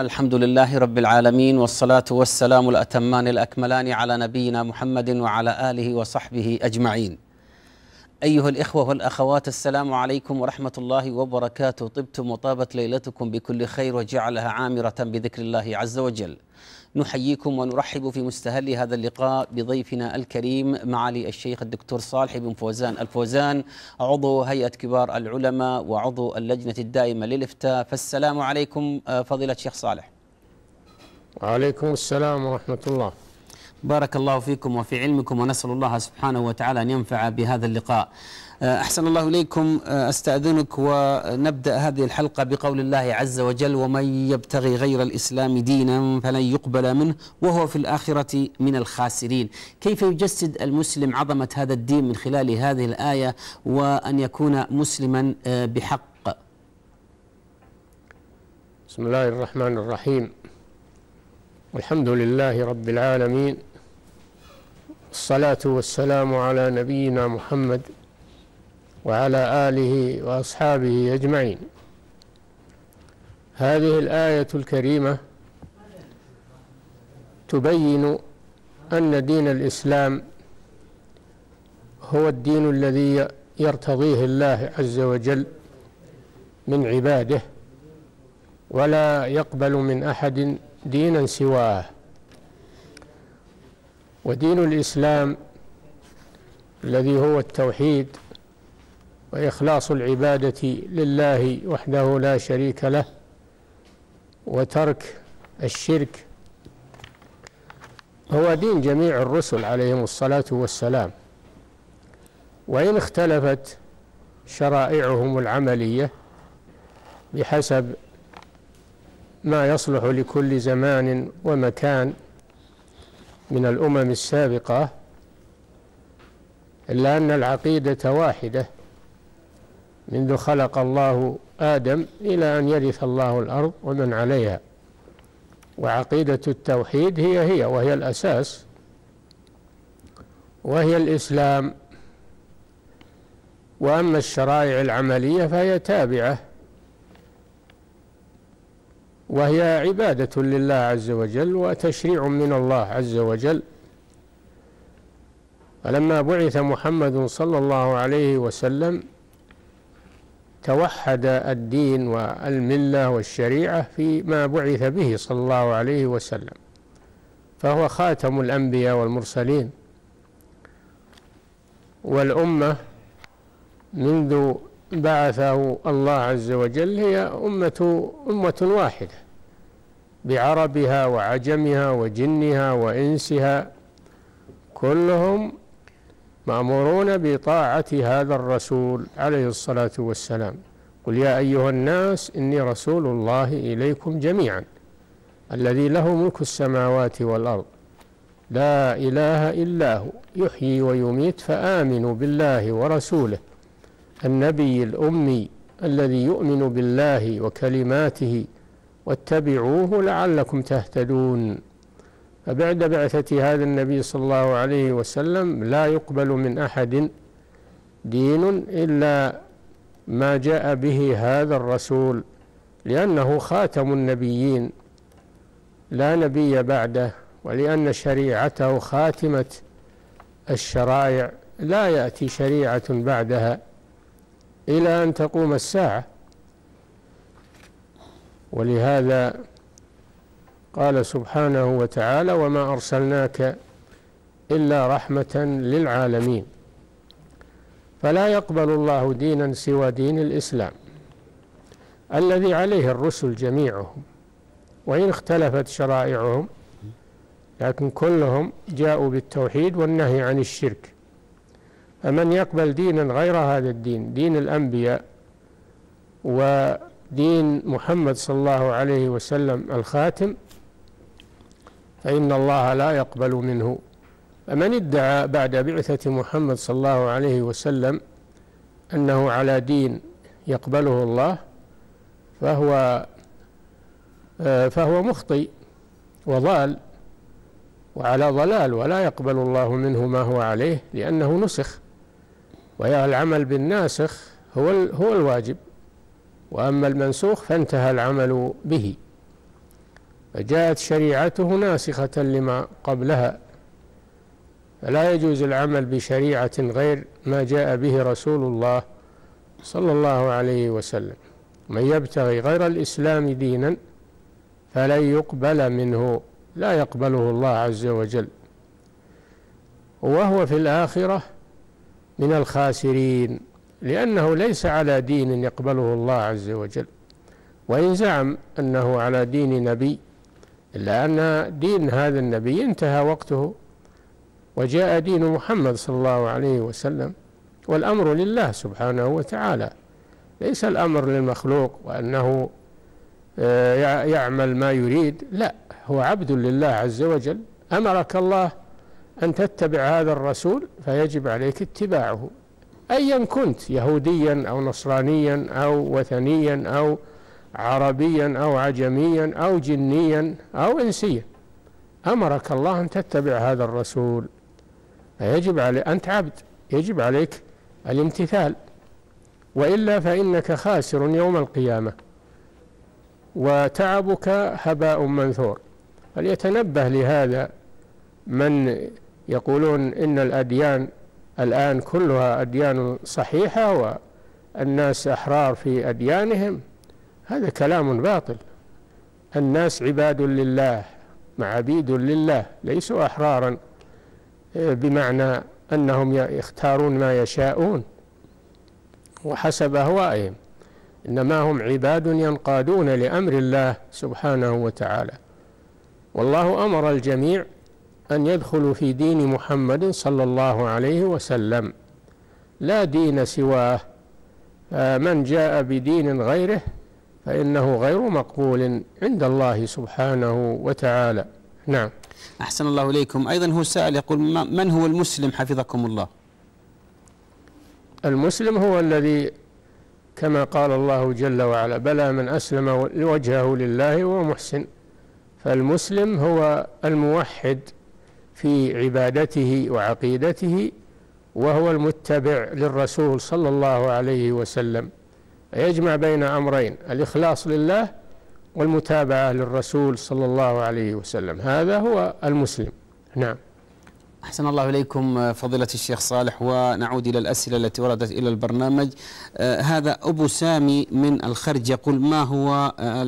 الحمد لله رب العالمين والصلاة والسلام الأتمان الأكملان على نبينا محمد وعلى آله وصحبه أجمعين. أيها الإخوة والأخوات السلام عليكم ورحمة الله وبركاته. طبتم وطابت ليلتكم بكل خير وجعلها عامرة بذكر الله عز وجل. نحييكم ونرحب في مستهل هذا اللقاء بضيفنا الكريم معالي الشيخ الدكتور صالح بن فوزان الفوزان عضو هيئة كبار العلماء وعضو اللجنة الدائمة للإفتاء. فالسلام عليكم فضيلة الشيخ صالح. وعليكم السلام ورحمة الله. بارك الله فيكم وفي علمكم ونسأل الله سبحانه وتعالى أن ينفع بهذا اللقاء. أحسن الله إليكم. أستأذنك ونبدأ هذه الحلقة بقول الله عز وجل ومن يبتغي غير الإسلام دينا فلن يقبل منه وهو في الآخرة من الخاسرين. كيف يجسد المسلم عظمة هذا الدين من خلال هذه الآية وأن يكون مسلما بحق؟ بسم الله الرحمن الرحيم. والحمد لله رب العالمين الصلاة والسلام على نبينا محمد وعلى آله وأصحابه أجمعين. هذه الآية الكريمة تبين أن دين الإسلام هو الدين الذي يرتضيه الله عز وجل من عباده ولا يقبل من أحد دينا سواه. ودين الإسلام الذي هو التوحيد وإخلاص العبادة لله وحده لا شريك له وترك الشرك. هو دين جميع الرسل عليهم الصلاة والسلام. وإن اختلفت شرائعهم العملية بحسب ما يصلح لكل زمان ومكان من الأمم السابقة إلا أن العقيدة واحدة. منذ خلق الله آدم إلى أن يرث الله الأرض ومن عليها. وعقيدة التوحيد هي هي وهي الأساس وهي الإسلام. وأما الشرائع العملية فهي تابعة وهي عبادة لله عز وجل وتشريع من الله عز وجل. فلما بعث محمد صلى الله عليه وسلم توحد الدين والملة والشريعة فيما بعث به صلى الله عليه وسلم فهو خاتم الأنبياء والمرسلين. والأمة منذ بعثه الله عز وجل هي أمة أمة واحدة بعربها وعجمها وجنها وإنسها كلهم مأمورون بطاعة هذا الرسول عليه الصلاة والسلام. قل يا أيها الناس إني رسول الله إليكم جميعا الذي له ملك السماوات والأرض. لا إله إلا هو يحيي ويميت فآمنوا بالله ورسوله. النبي الأمي الذي يؤمن بالله وكلماته واتبعوه لعلكم تهتدون. فبعد بعثة هذا النبي صلى الله عليه وسلم لا يقبل من أحد دين إلا ما جاء به هذا الرسول لأنه خاتم النبيين لا نبي بعده ولأن شريعته خاتمة الشرائع لا يأتي شريعة بعدها إلى أن تقوم الساعة. ولهذا قال سبحانه وتعالى وما أرسلناك إلا رحمة للعالمين. فلا يقبل الله دينا سوى دين الإسلام الذي عليه الرسل جميعهم وإن اختلفت شرائعهم لكن كلهم جاءوا بالتوحيد والنهي عن الشرك. فمن يقبل دينا غير هذا الدين دين الأنبياء ودين محمد صلى الله عليه وسلم الخاتم فإن الله لا يقبل منه. فمن ادعى بعد بعثة محمد صلى الله عليه وسلم أنه على دين يقبله الله فهو فهو مخطئ وضال وعلى ضلال ولا يقبل الله منه ما هو عليه لأنه نسخ. والعمل بالناسخ هو هو الواجب. وأما المنسوخ فانتهى العمل به. فجاءت شريعته ناسخة لما قبلها. فلا يجوز العمل بشريعة غير ما جاء به رسول الله صلى الله عليه وسلم. من يبتغي غير الإسلام دينا فلن يقبل منه لا يقبله الله عز وجل. وهو في الآخرة من الخاسرين لأنه ليس على دين يقبله الله عز وجل. وإن زعم أنه على دين نبي إلا أن دين هذا النبي انتهى وقته وجاء دين محمد صلى الله عليه وسلم والأمر لله سبحانه وتعالى. ليس الأمر للمخلوق وأنه آه، يعمل ما يريد لا هو عبد لله عز وجل. أمرك الله أن تتبع هذا الرسول فيجب عليك اتباعه أيا كنت يهوديا أو نصرانيا أو وثنيا أو عربيا أو عجميا أو جنيا أو إنسيا. أمرك الله أن تتبع هذا الرسول. فيجب علي أنت عبد يجب عليك الامتثال. وإلا فإنك خاسر يوم القيامة. وتعبك هباء منثور. فليتنبه لهذا من يقولون إن الأديان الآن كلها أديان صحيحة والناس أحرار في أديانهم. هذا كلام باطل. الناس عباد لله معبيد لله ليسوا أحرارا بمعنى أنهم يختارون ما يشاءون. وحسب أهوائهم إنما هم عباد ينقادون لأمر الله سبحانه وتعالى. والله أمر الجميع أن يدخلوا في دين محمد صلى الله عليه وسلم. لا دين سواه من جاء بدين غيره فإنه غير مقبول عند الله سبحانه وتعالى. نعم. أحسن الله إليكم. أيضا هو سائل يقول من هو المسلم حفظكم الله؟ المسلم هو الذي كما قال الله جل وعلا بلى من أسلم وجهه لله وهو محسن. فالمسلم هو الموحد في عبادته وعقيدته وهو المتبع للرسول صلى الله عليه وسلم. يجمع بين أمرين الإخلاص لله والمتابعة للرسول صلى الله عليه وسلم. هذا هو المسلم. نعم. أحسن الله إليكم فضيلة الشيخ صالح ونعود إلى الأسئلة التي وردت إلى البرنامج. آه هذا أبو سامي من الخرج يقول ما هو آه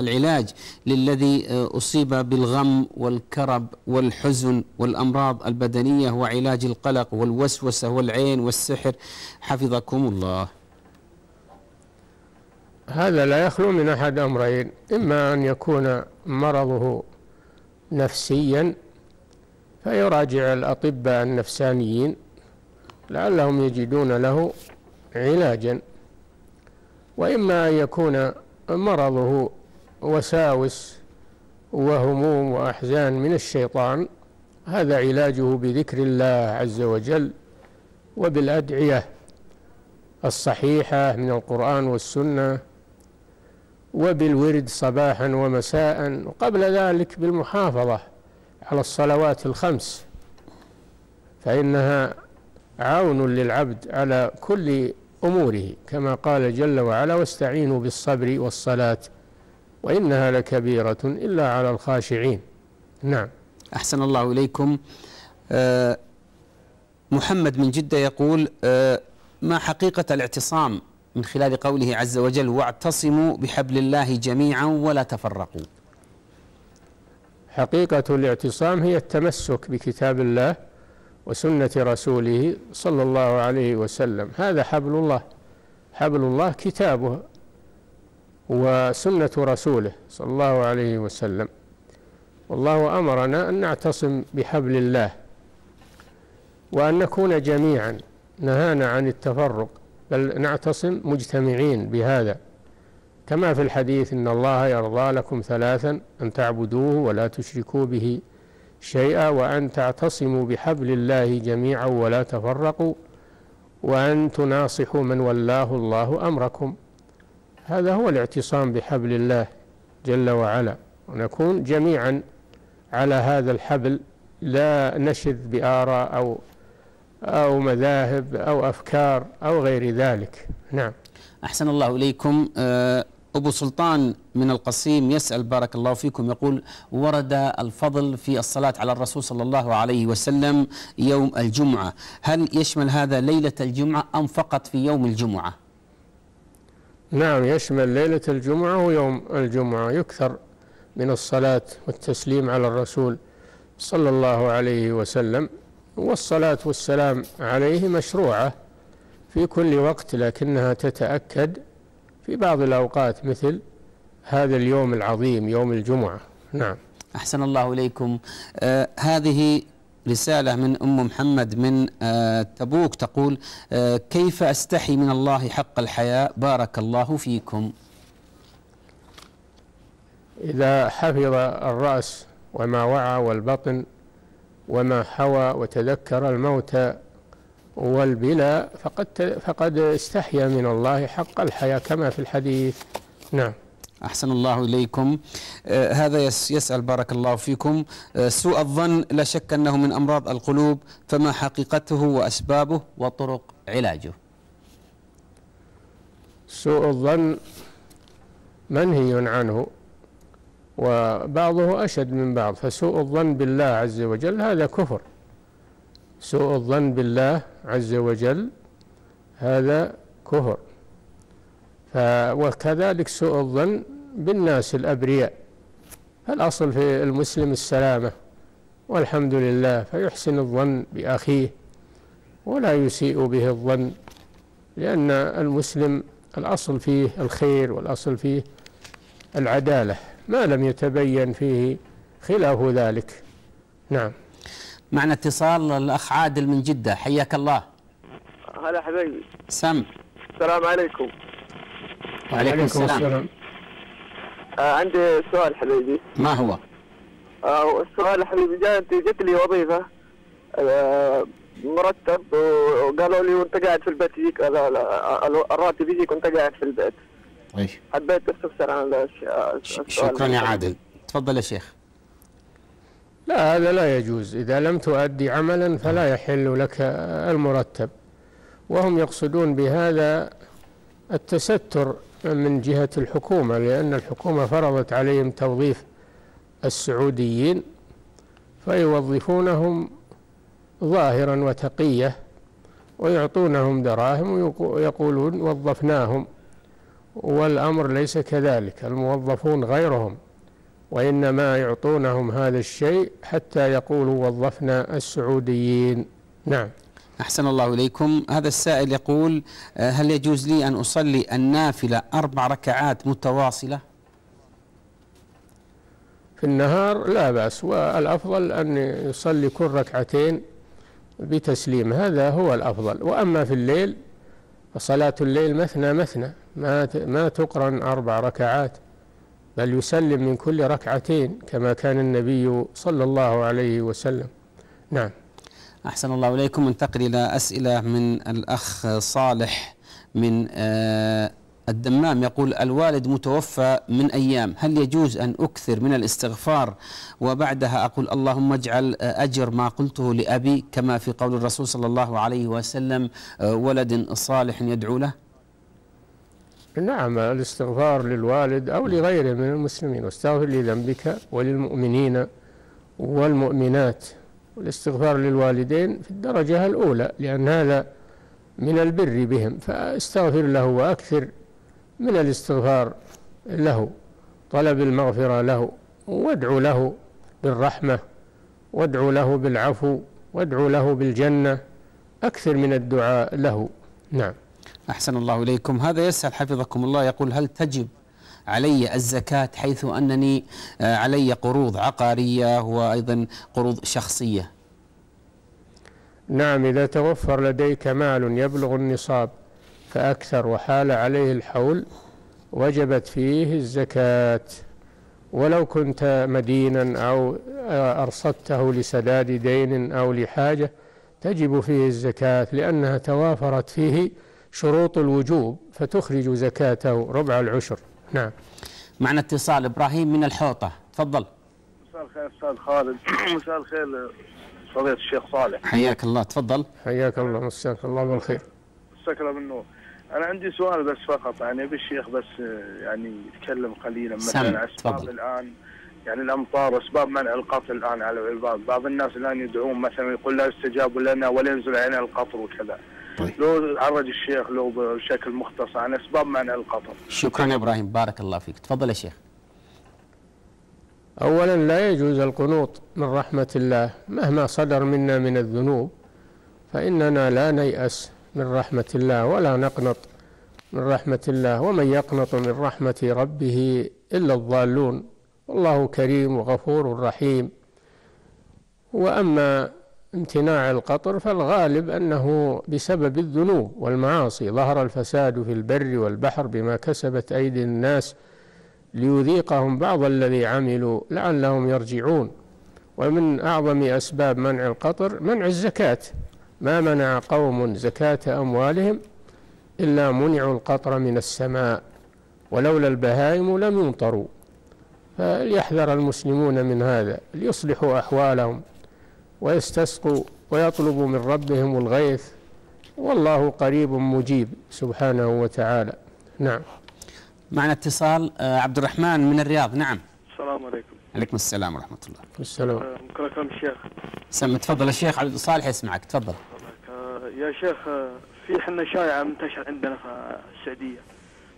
العلاج للذي آه أصيب بالغم والكرب والحزن والأمراض البدنية؟ وعلاج القلق والوسوسة والعين والسحر. حفظكم الله. هذا لا يخلو من أحد أمرين إما أن يكون مرضه نفسيا فيراجع الأطباء النفسانيين لعلهم يجدون له علاجا. وإما أن يكون مرضه وساوس وهموم وأحزان من الشيطان هذا علاجه بذكر الله عز وجل وبالأدعية الصحيحة من القرآن والسنة. وبالورد صباحا ومساء وقبل ذلك بالمحافظة على الصلوات الخمس. فإنها عون للعبد على كل أموره كما قال جل وعلا واستعينوا بالصبر والصلاة وإنها لكبيرة إلا على الخاشعين. نعم. أحسن الله إليكم. أه محمد من جدة يقول أه ما حقيقة الاعتصام؟ من خلال قوله عز وجل واعتصموا بحبل الله جميعا ولا تفرقوا. حقيقة الاعتصام هي التمسك بكتاب الله وسنة رسوله صلى الله عليه وسلم. هذا حبل الله. حبل الله كتابه وسنة رسوله صلى الله عليه وسلم. والله أمرنا أن نعتصم بحبل الله وأن نكون جميعا نهانا عن التفرق. بل نعتصم مجتمعين بهذا. كما في الحديث إن الله يرضى لكم ثلاثا أن تعبدوه ولا تشركوا به شيئا وأن تعتصموا بحبل الله جميعا ولا تفرقوا وأن تناصحوا من ولاه الله أمركم. هذا هو الاعتصام بحبل الله جل وعلا. ونكون جميعا على هذا الحبل لا نشذ بآراء أو أو مذاهب أو أفكار أو غير ذلك. نعم. أحسن الله إليكم. أبو سلطان من القصيم يسأل بارك الله فيكم يقول ورد الفضل في الصلاة على الرسول صلى الله عليه وسلم يوم الجمعة. هل يشمل هذا ليلة الجمعة أم فقط في يوم الجمعة؟ نعم يشمل ليلة الجمعة ويوم الجمعة. يكثر من الصلاة والتسليم على الرسول صلى الله عليه وسلم. والصلاة والسلام عليه مشروعة في كل وقت لكنها تتأكد في بعض الأوقات مثل هذا اليوم العظيم يوم الجمعة. نعم. أحسن الله إليكم. آه هذه رسالة من أم محمد من آه تبوك تقول آه كيف أستحي من الله حق الحياء بارك الله فيكم. إذا حفظ الرأس وما وعى والبطن وما حوى وتذكر الموت والبلا فقد فقد استحيا من الله حق الحياة كما في الحديث. نعم. أحسن الله إليكم. آه هذا يس يسأل بارك الله فيكم. آه سوء الظن لا شك أنه من أمراض القلوب فما حقيقته وأسبابه وطرق علاجه. سوء الظن منهي عنه. وبعضه أشد من بعض فسوء الظن بالله عز وجل هذا كفر. سوء الظن بالله عز وجل هذا كفر. وكذلك سوء الظن بالناس الأبرياء. الأصل في المسلم السلامة والحمد لله فيحسن الظن بأخيه ولا يسيء به الظن لأن المسلم الأصل فيه الخير والأصل فيه العدالة. ما لم يتبين فيه خلاف ذلك. نعم. معنا اتصال الأخ عادل من جدة. حياك الله. هلا حبيبي. سم. السلام عليكم. وعليكم السلام. آه عندي سؤال حبيبي. ما هو؟ آه السؤال حبيبي جات جت لي وظيفة آه مرتب وقالوا لي وانت قاعد في البيت يجيك الراتب يجيك وانت قاعد في البيت. أي. حبيت استفسر عن السؤال شكرا يا عادل. تفضل يا شيخ. لا هذا لا يجوز. إذا لم تؤدي عملا فلا يحل لك المرتب. وهم يقصدون بهذا التستر من جهة الحكومة لأن الحكومة فرضت عليهم توظيف السعوديين فيوظفونهم ظاهرا وتقية ويعطونهم دراهم ويقولون وظفناهم. والأمر ليس كذلك الموظفون غيرهم وإنما يعطونهم هذا الشيء حتى يقولوا وظفنا السعوديين. نعم. أحسن الله إليكم. هذا السائل يقول هل يجوز لي أن أصلي النافلة أربع ركعات متواصلة؟ في النهار لا بأس والأفضل أن يصلي كل ركعتين بتسليم هذا هو الأفضل. وأما في الليل فصلاة الليل مثنى مثنى. ما ما تقرن أربع ركعات بل يسلم من كل ركعتين كما كان النبي صلى الله عليه وسلم. نعم. أحسن الله إليكم. ننتقل إلى أسئلة من الأخ صالح من الدمام. يقول الوالد متوفى من أيام هل يجوز أن أكثر من الاستغفار؟ وبعدها أقول اللهم اجعل أجر ما قلته لأبي كما في قول الرسول صلى الله عليه وسلم ولد صالح يدعو له. نعم الاستغفار للوالد أو لغيره من المسلمين واستغفر لذنبك وللمؤمنين والمؤمنات. والاستغفار للوالدين في الدرجة الأولى لأن هذا من البر بهم فاستغفر له وأكثر من الاستغفار له طلب المغفرة له وادعو له بالرحمة وادعو له بالعفو وادعو له بالجنة أكثر من الدعاء له. نعم. أحسن الله إليكم. هذا يسأل حفظكم الله. يقول هل تجب علي الزكاة حيث أنني علي قروض عقارية وأيضا قروض شخصية؟ نعم إذا توفر لديك مال يبلغ النصاب فأكثر وحال عليه الحول وجبت فيه الزكاة. ولو كنت مدينا أو أرصدته لسداد دين أو لحاجة تجب فيه الزكاة لأنها توافرت فيه شروط الوجوب فتخرج زكاته ربع العشر. نعم. معنا اتصال إبراهيم من الحوطة. تفضل. مساء الخير أستاذ خالد. مساء الخير فضيلة الشيخ صالح. حياك الله. تفضل. حياك الله مساك الله بالخير. مساك الله بالنور أنا عندي سؤال بس فقط يعني أبي الشيخ بس آه، يعني يتكلم قليلا مثلا تفضل. الآن يعني الأمطار أسباب منع القطر الآن على العباد، بعض الناس الآن يدعون مثلا يقول لا استجابوا لنا ولا ينزل علينا القطر وكذا. طيب. لو عرج الشيخ لو بشكل مختصر عن أسباب منع القطر. شكرا يا إبراهيم. بارك الله فيك. تفضل يا شيخ. أولا لا يجوز القنوط من رحمة الله. مهما صدر منا من الذنوب فإننا لا نيأس من رحمة الله ولا نقنط من رحمة الله. ومن يقنط من رحمة ربه إلا الضالون. والله كريم وغفور رحيم. وأما امتناع القطر فالغالب أنه بسبب الذنوب والمعاصي ظهر الفساد في البر والبحر بما كسبت أيدي الناس ليذيقهم بعض الذي عملوا لعلهم يرجعون. ومن أعظم أسباب منع القطر منع الزكاة. ما منع قوم زكاة أموالهم إلا منعوا القطر من السماء ولولا البهائم لم يمطروا. فليحذر المسلمون من هذا ليصلحوا أحوالهم. ويستسقوا ويطلبوا من ربهم الغيث والله قريب مجيب سبحانه وتعالى. نعم. معنا اتصال آه، عبد الرحمن من الرياض. نعم. السلام عليكم. عليكم السلام ورحمة الله. السلام. ممكن اكرم الشيخ. سم تفضل الشيخ عبد الصالح يسمعك. تفضل. يا شيخ في حنا شائعة منتشر عندنا في السعودية.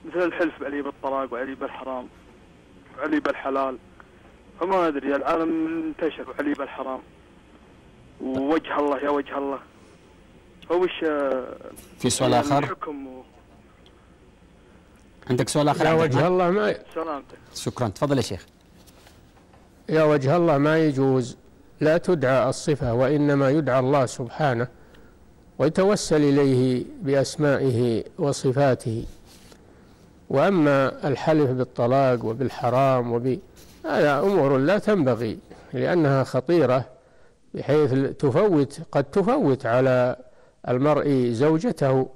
مثل الحلف بعلي بالطلاق وعلي بالحرام وعلي بالحلال. فما أدري العالم منتشر وعلي بالحرام. ووجه الله يا وجه الله. هو وش في سؤال آخر؟ الحكم و- عندك سؤال آخر؟ يا وجه؟ الله ما سلامتك. شكرا. تفضل يا شيخ. يا وجه الله ما يجوز. لا تدعى الصفة وإنما يدعى الله سبحانه ويتوسل إليه بأسمائه وصفاته. وأما الحلف بالطلاق وبالحرام وب هذا أمور لا تنبغي لأنها خطيرة. بحيث تفوت قد تفوت على المرء زوجته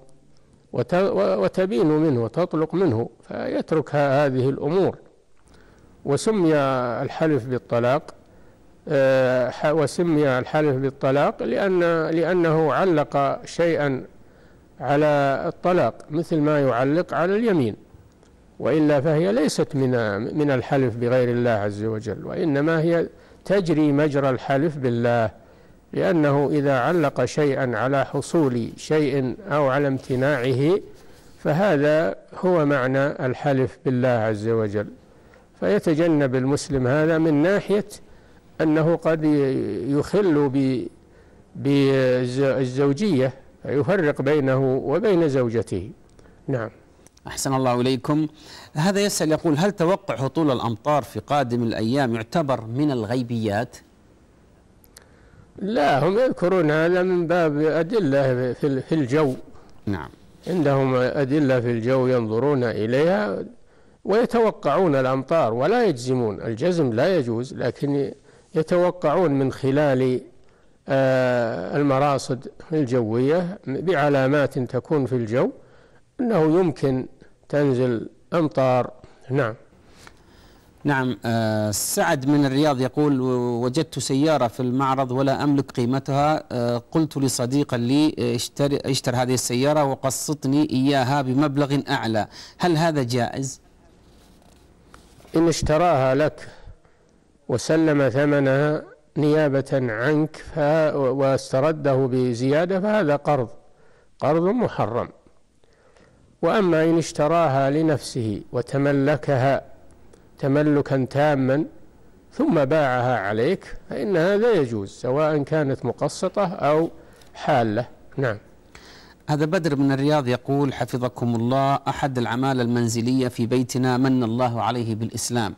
وت- وتبين منه وتطلق منه فيترك هذه الأمور. وسمي الحلف بالطلاق آه، وسمي الحلف بالطلاق لأن لأنه علق شيئا على الطلاق مثل ما يعلق على اليمين. وإلا فهي ليست من من الحلف بغير الله عز وجل وإنما هي تجري مجرى الحلف بالله لأنه إذا علق شيئا على حصول شيء أو على امتناعه فهذا هو معنى الحلف بالله عز وجل. فيتجنب المسلم هذا من ناحية أنه قد يخل بالزوجية فيفرق بينه وبين زوجته. نعم. أحسن الله إليكم. هذا يسأل يقول هل توقع هطول الأمطار في قادم الأيام يعتبر من الغيبيات؟ لا هم يذكرون هذا من باب أدلة في الجو. نعم. عندهم أدلة في الجو ينظرون إليها ويتوقعون الأمطار ولا يجزمون. الجزم لا يجوز لكن يتوقعون من خلال آه، المراصد الجوية بعلامات تكون في الجو. أنه يمكن تنزل أمطار. نعم. نعم آه، سعد من الرياض يقول وجدت سيارة في المعرض ولا أملك قيمتها. آه، قلت لصديق لي آه، اشتري اشتر هذه السيارة وقسطني إياها بمبلغ أعلى. هل هذا جائز؟ إن اشتراها لك وسلم ثمنها نيابة عنك واسترده بزيادة فهذا قرض. قرض محرم. وأما إن اشتراها لنفسه وتملكها تملكا تاما ثم باعها عليك فإن هذا يجوز سواء كانت مقسطة أو حالة. نعم. هذا بدر من الرياض يقول حفظكم الله أحد العمالة المنزلية في بيتنا من الله عليه بالإسلام.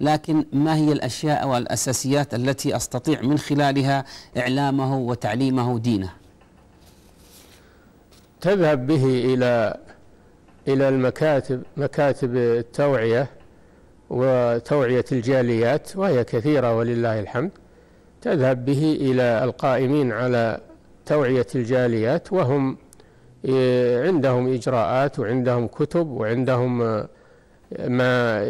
لكن ما هي الأشياء والأساسيات التي أستطيع من خلالها إعلامه وتعليمه دينه؟ تذهب به إلى إلى المكاتب مكاتب التوعية وتوعية الجاليات وهي كثيرة ولله الحمد. تذهب به إلى القائمين على توعية الجاليات وهم عندهم إجراءات وعندهم كتب وعندهم ما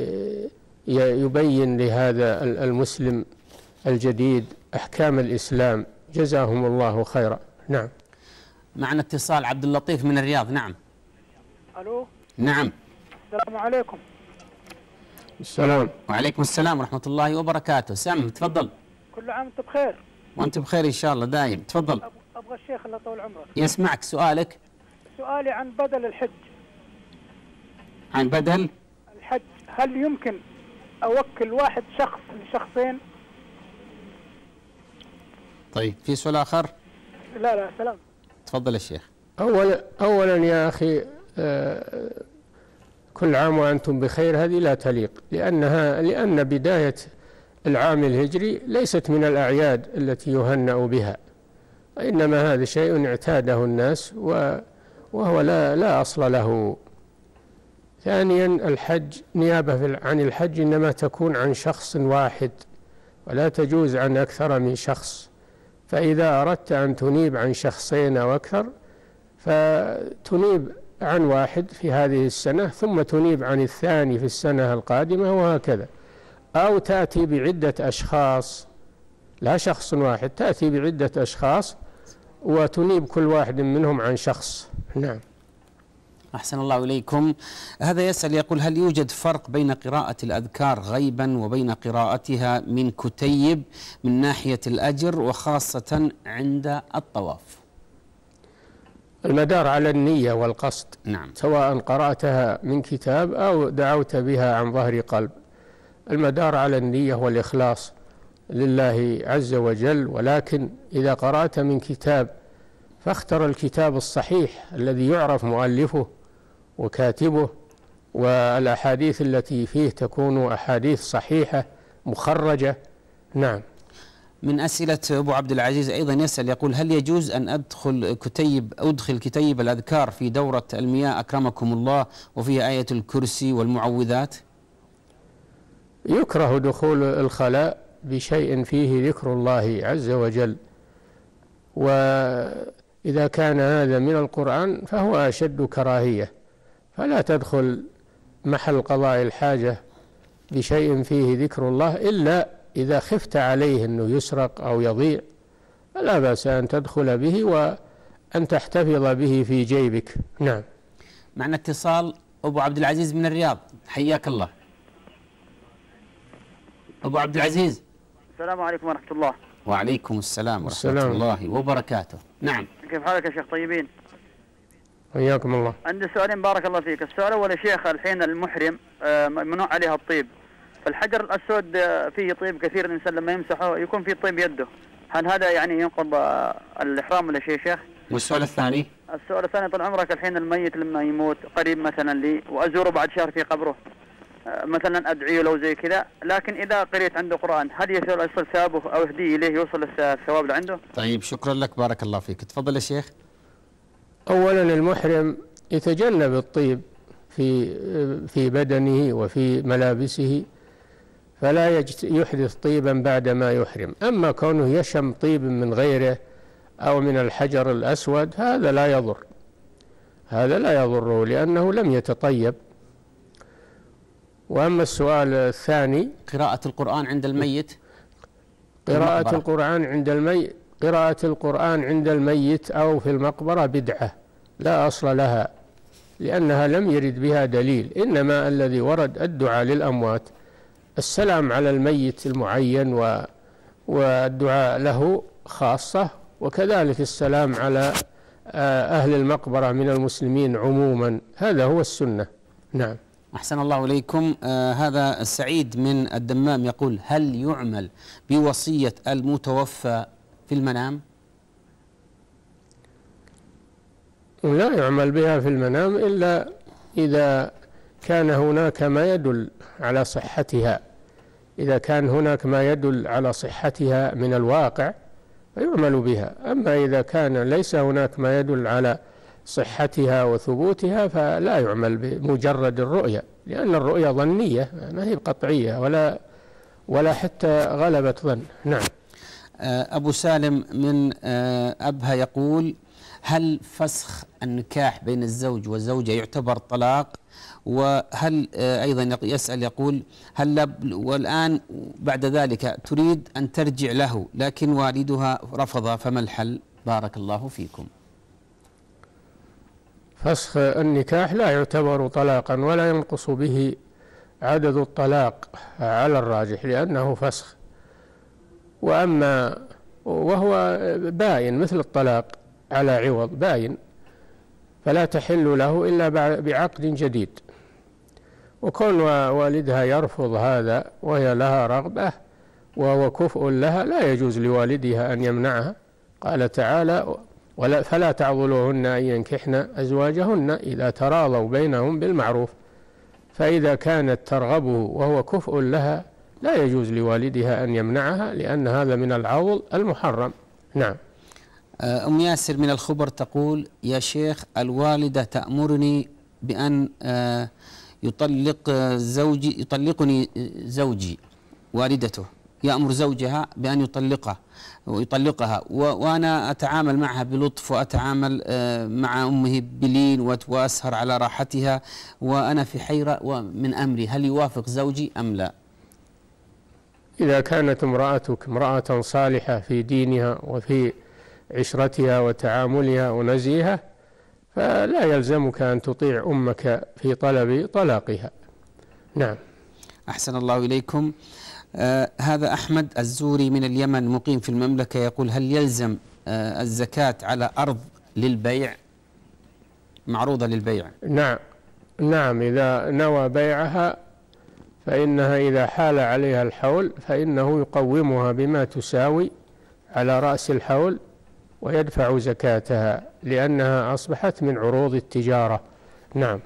يبين لهذا ال- المسلم الجديد أحكام الإسلام. جزاهم الله خيرا. نعم. معنا اتصال عبد اللطيف من الرياض. نعم. ألو؟ نعم. السلام عليكم. السلام. وعليكم السلام ورحمة الله وبركاته. سم تفضل. كل عام وانت بخير. وأنت بخير إن شاء الله دايم. تفضل. أبغى الشيخ الله يطول عمرك. يسمعك سؤالك. سؤالي عن بدل الحج. عن بدل؟ الحج هل يمكن أوكل واحد شخص لشخصين؟ طيب في سؤال آخر؟ لا لا سلام. تفضل الشيخ أولا أولا يا أخي آه، كل عام وأنتم بخير هذه لا تليق لأنها لأن بداية العام الهجري ليست من الأعياد التي يهنأ بها وإنما هذا شيء اعتاده الناس وهو لا لا أصل له. ثانيا الحج نيابة عن الحج إنما تكون عن شخص واحد ولا تجوز عن أكثر من شخص فإذا أردت أن تنيب عن شخصين أو أكثر فتنيب عن واحد في هذه السنة ثم تنيب عن الثاني في السنة القادمة وهكذا. أو تأتي بعدة أشخاص لا شخص واحد تأتي بعدة أشخاص وتنيب كل واحد منهم عن شخص. نعم. أحسن الله إليكم. هذا يسأل يقول هل يوجد فرق بين قراءة الأذكار غيبا وبين قراءتها من كتيب من ناحية الأجر وخاصة عند الطواف؟ المدار على النية والقصد نعم. سواء قرأتها من كتاب أو دعوت بها عن ظهر قلب. المدار على النية والإخلاص لله عز وجل ولكن إذا قرأت من كتاب فاختر الكتاب الصحيح الذي يعرف مؤلفه وكاتبه والأحاديث التي فيه تكون أحاديث صحيحة مخرجة. نعم. من أسئلة أبو عبد العزيز أيضا يسأل يقول هل يجوز أن أدخل كتيب أدخل كتيب الأذكار في دورة المياه أكرمكم الله وفيها آية الكرسي والمعوذات؟ يكره دخول الخلاء بشيء فيه ذكر الله عز وجل وإذا كان هذا من القرآن فهو أشد كراهية. فلا تدخل محل قضاء الحاجة بشيء فيه ذكر الله إلا إذا خفت عليه أنه يسرق أو يضيع فلا بأس أن تدخل به وأن تحتفظ به في جيبك. نعم. معنا اتصال أبو عبد العزيز من الرياض. حياك الله. أبو عبد العزيز. السلام عليكم ورحمة الله. وعليكم السلام ورحمة السلام. الله وبركاته. نعم. كيف حالك يا شيخ؟ طيبين؟ حياكم الله. عندي سؤالين بارك الله فيك. السؤال الأول يا شيخ الحين المحرم آه، ممنوع عليها الطيب. فالحجر الأسود آه، فيه طيب كثير الإنسان لما يمسحه يكون فيه طيب يده. هل هذا يعني ينقض آه، الإحرام ولا شيء شيخ؟ والسؤال الثاني؟ السؤال الثاني طال عمرك الحين الميت لما يموت قريب مثلا لي وأزوره بعد شهر في قبره آه، مثلا أدعيه لو زي كذا لكن إذا قريت عنده قرآن هل يصل يصل ثوابه أو هديه إليه يوصل الثواب لعنده طيب شكرا لك بارك الله فيك. تفضل يا شيخ. أولا المحرم يتجنب الطيب في في بدنه وفي ملابسه. فلا يحدث طيبا بعد ما يحرم. أما كونه يشم طيب من غيره أو من الحجر الأسود هذا لا يضر. هذا لا يضره لأنه لم يتطيب. وأما السؤال الثاني قراءة القرآن عند الميت؟ قراءة. القرآن عند الميت قراءة القرآن عند الميت أو في المقبرة بدعة لا أصل لها لأنها لم يرد بها دليل. إنما الذي ورد الدعاء للأموات. السلام على الميت المعين و والدعاء له خاصة وكذلك السلام على آه، أهل المقبرة من المسلمين عموما. هذا هو السنة. نعم. أحسن الله إليكم. آه هذا سعيد من الدمام يقول هل يعمل بوصية المتوفى في المنام؟ لا يعمل بها في المنام إلا إذا كان هناك ما يدل على صحتها. إذا كان هناك ما يدل على صحتها من الواقع فيعمل بها. أما إذا كان ليس هناك ما يدل على صحتها وثبوتها فلا يعمل بمجرد الرؤية لأن الرؤية ظنية ما هي قطعية ولا ولا حتى غلبة ظن. نعم. آه أبو سالم من آه أبها يقول هل فسخ النكاح بين الزوج والزوجة يعتبر طلاق؟ وهل آه أيضا يسأل يقول هل والآن بعد ذلك تريد أن ترجع له لكن والدها رفض فما الحل؟ بارك الله فيكم. فسخ النكاح لا يعتبر طلاقا ولا ينقص به عدد الطلاق على الراجح لأنه فسخ. وأما وهو باين مثل الطلاق على عوض باين. فلا تحل له إلا بع- بعقد جديد. وكون والدها يرفض هذا وهي لها رغبة وهو كفء لها لا يجوز لوالدها أن يمنعها. قال تعالى ولا فلا تعضلوهن أن ينكحن أزواجهن إذا تراضوا بينهم بالمعروف. فإذا كانت ترغبه وهو كفء لها لا يجوز لوالدها أن يمنعها لأن هذا من العضل المحرم. نعم. آه، أم ياسر من الخبر تقول يا شيخ الوالدة تأمرني بأن آه، يطلق زوجي يطلقني زوجي والدته. يأمر زوجها بأن يطلقها. ويطلقها وأنا أتعامل معها بلطف وأتعامل آه، مع أمه بلين وأسهر على راحتها. وأنا في حيرة ومن أمري هل يوافق زوجي أم لا؟ إذا كانت امرأتك امرأة صالحة في دينها وفي عشرتها وتعاملها ونزيها فلا يلزمك أن تطيع أمك في طلب طلاقها. نعم. أحسن الله إليكم. آه هذا أحمد الزوري من اليمن مقيم في المملكة يقول هل يلزم آه الزكاة على أرض للبيع؟ معروضة للبيع. نعم. نعم إذا نوى بيعها فإنها إذا حال عليها الحول فإنه يقومها بما تساوي على رأس الحول ويدفع زكاتها لأنها أصبحت من عروض التجارة. نعم.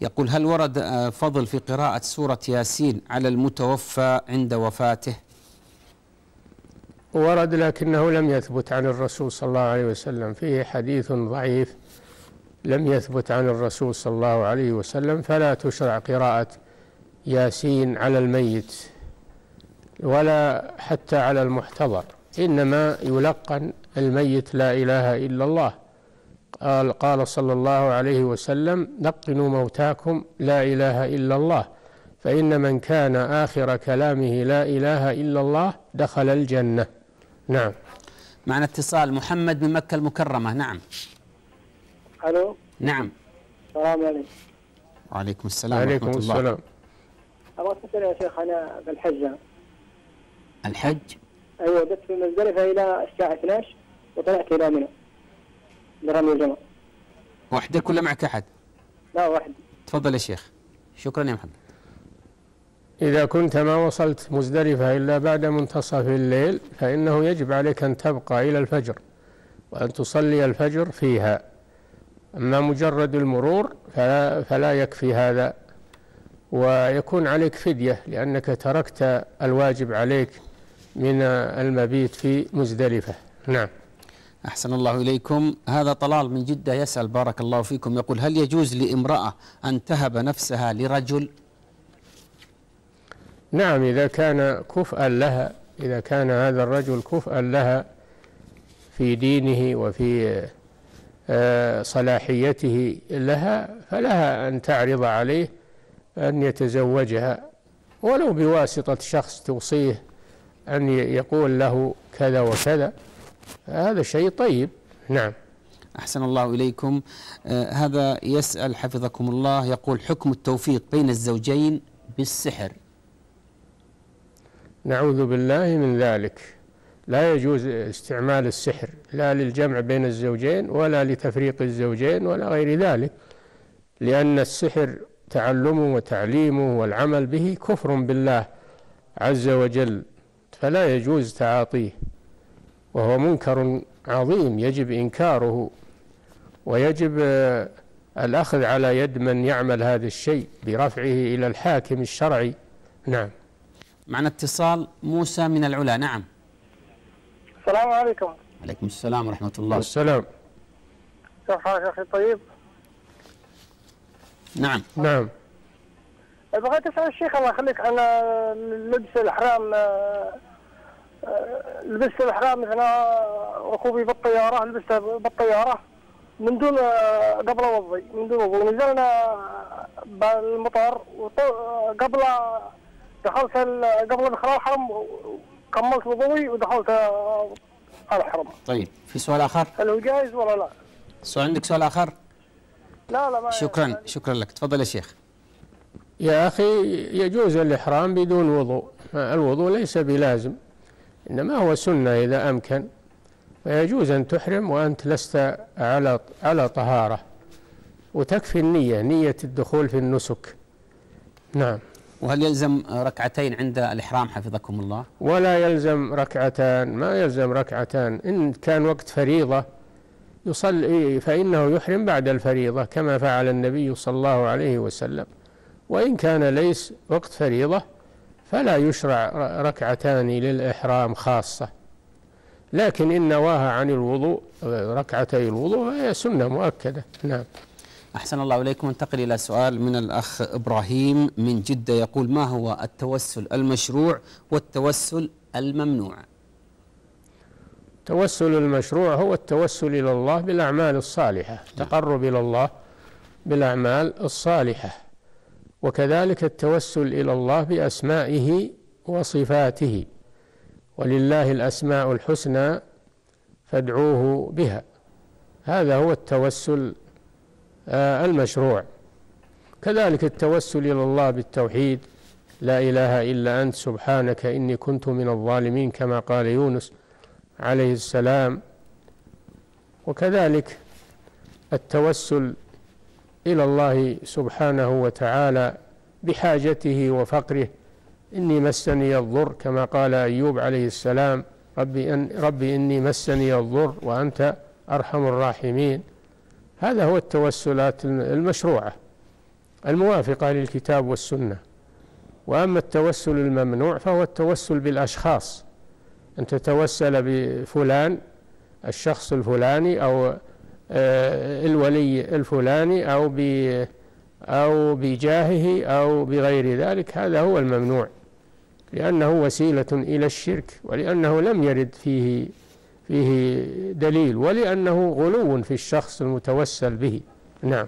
يقول هل ورد آه فضل في قراءة سورة ياسين على المتوفى عند وفاته؟ ورد لكنه لم يثبت عن الرسول صلى الله عليه وسلم. فيه حديث ضعيف. لم يثبت عن الرسول صلى الله عليه وسلم فلا تشرع قراءة ياسين على الميت ولا حتى على المحتضر. إنما يلقن الميت لا إله إلا الله. قال قال صلى الله عليه وسلم لقنوا موتاكم لا إله إلا الله فإن من كان آخر كلامه لا إله إلا الله دخل الجنة. نعم. معنا اتصال محمد من مكة المكرمة. نعم. ألو؟ نعم. السلام عليكم. وعليكم السلام عليكم ورحمة الله. السلام. أبغى أسأل يا شيخ أنا بالحجه الحج. أيوه بس في مزدلفه إلى الساعة 12 وطلعت إلى منى لرمي الجمر وحدك ولا معك أحد؟ لا واحد تفضل يا شيخ. شكرا يا محمد. إذا كنت ما وصلت مزدلفة إلا بعد منتصف الليل فإنه يجب عليك أن تبقى إلى الفجر وأن تصلي الفجر فيها. أما مجرد المرور فلا, فلا يكفي هذا ويكون عليك فدية لأنك تركت الواجب عليك من المبيت في مزدلفة. نعم. أحسن الله إليكم. هذا طلال من جدة يسأل بارك الله فيكم. يقول هل يجوز لامرأة أن تهب نفسها لرجل؟ نعم إذا كان كفءا لها إذا كان هذا الرجل كفءا لها في دينه وفي آه، صلاحيته لها فلها أن تعرض عليه أن يتزوجها. ولو بواسطة شخص توصيه أن يقول له كذا وكذا. هذا شيء طيب. نعم. أحسن الله إليكم. آه هذا يسأل حفظكم الله يقول حكم التوفيق بين الزوجين بالسحر. نعوذ بالله من ذلك. لا يجوز استعمال السحر لا للجمع بين الزوجين ولا لتفريق الزوجين ولا غير ذلك لأن السحر تعلمه وتعليمه والعمل به كفر بالله عز وجل فلا يجوز تعاطيه. وهو منكر عظيم يجب إنكاره ويجب آه، الأخذ على يد من يعمل هذا الشيء برفعه إلى الحاكم الشرعي. نعم. معنا اتصال موسى من العلا. نعم. السلام عليكم. عليكم السلام ورحمة الله. والسلام كيف حالك يا أخي طيب؟ نعم. نعم. بغيت اسال الشيخ الله يخليك عن لبس الاحرام آه، آه، لبست الاحرام مثلا ركوبي بالطيارة لبست بالطيارة من دون آه، قبل وضي من دون وضوء نزلنا بالمطار وط- قبل دخلت قبل دخول الحرم كملت وضوئي ودخلت آه، الحرم. طيب في سؤال آخر؟ هل هو جائز ولا لا؟ سؤال عندك سؤال آخر؟ لا لا ما شكرا شكرا لك. تفضل يا شيخ. يا أخي يجوز الإحرام بدون وضوء. الوضوء ليس بلازم. إنما هو سنة إذا أمكن. فيجوز أن تحرم وأنت لست على على طهارة. وتكفي النية نية الدخول في النسك. نعم. وهل يلزم ركعتين عند الإحرام حفظكم الله؟ ولا يلزم ركعتان. ما يلزم ركعتان. إن كان وقت فريضة يصلي فإنه يحرم بعد الفريضة كما فعل النبي صلى الله عليه وسلم. وإن كان ليس وقت فريضة فلا يشرع ركعتان للإحرام خاصة. لكن إن نواها عن الوضوء ركعتي الوضوء هي سنة مؤكدة. نعم. أحسن الله إليكم انتقل إلى سؤال من الأخ إبراهيم من جدة. يقول ما هو التوسل المشروع والتوسل الممنوع؟ التوسل المشروع هو التوسل إلى الله بالأعمال الصالحة تقرب إلى الله بالأعمال الصالحة. وكذلك التوسل إلى الله بأسمائه وصفاته. ولله الأسماء الحسنى فادعوه بها. هذا هو التوسل آه، المشروع. كذلك التوسل إلى الله بالتوحيد. لا إله إلا أنت سبحانك إني كنت من الظالمين كما قال يونس عليه السلام. وكذلك التوسل إلى الله سبحانه وتعالى بحاجته وفقره. إني مسني الضر كما قال أيوب عليه السلام ربي, أن ربي إني مسني الضر وأنت أرحم الراحمين. هذا هو التوسلات المشروعة الموافقة للكتاب والسنة. وأما التوسل الممنوع فهو التوسل بالأشخاص. أن تتوسل بفلان الشخص الفلاني أو الولي الفلاني أو ب أو بجاهه أو بغير ذلك هذا هو الممنوع لأنه وسيلة إلى الشرك ولأنه لم يرد فيه فيه دليل ولأنه غلو في الشخص المتوسل به. نعم.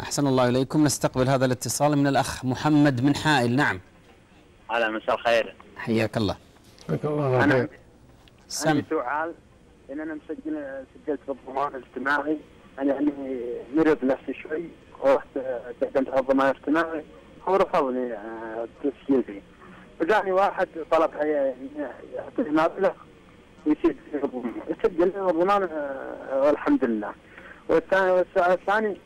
أحسن الله إليكم. نستقبل هذا الاتصال من الأخ محمد من حائل. نعم. على مساء الخير. حياك الله. جزاك الله. أنا عندي سؤال إن أنا مسجل سجلت في الضمان الاجتماعي. أنا يعني مرض نفسي شوي. ورحت قدمت على الضمان الاجتماعي. هو رفضني آه، التسجيل فيه وجاني واحد طلب يعطيه مبلغ ويسجل في الضمان. يسجل في الضمان آه، والحمد لله والثاني والسؤال الثاني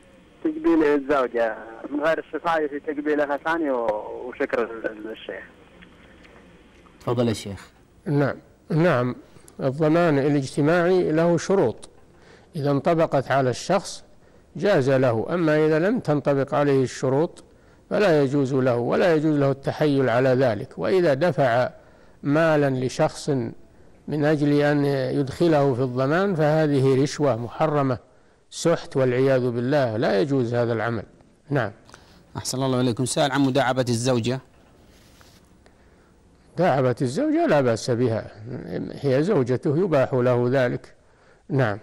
تقبيل الزوجة. من غير الشفاعي في تقبيلها ثاني و- وشكرا للشيخ. تفضل يا شيخ. نعم. نعم. الضمان الاجتماعي له شروط. إذا انطبقت على الشخص جاز له. أما إذا لم تنطبق عليه الشروط فلا يجوز له ولا يجوز له التحيل على ذلك. وإذا دفع مالا لشخص من أجل أن يدخله في الضمان فهذه رشوة محرمة سحت والعياذ بالله. لا يجوز هذا العمل. نعم. أحسن الله إليكم. سؤال عن مداعبة الزوجة. داعبة الزوجة لا بأس بها. هي زوجته يباح له ذلك. نعم.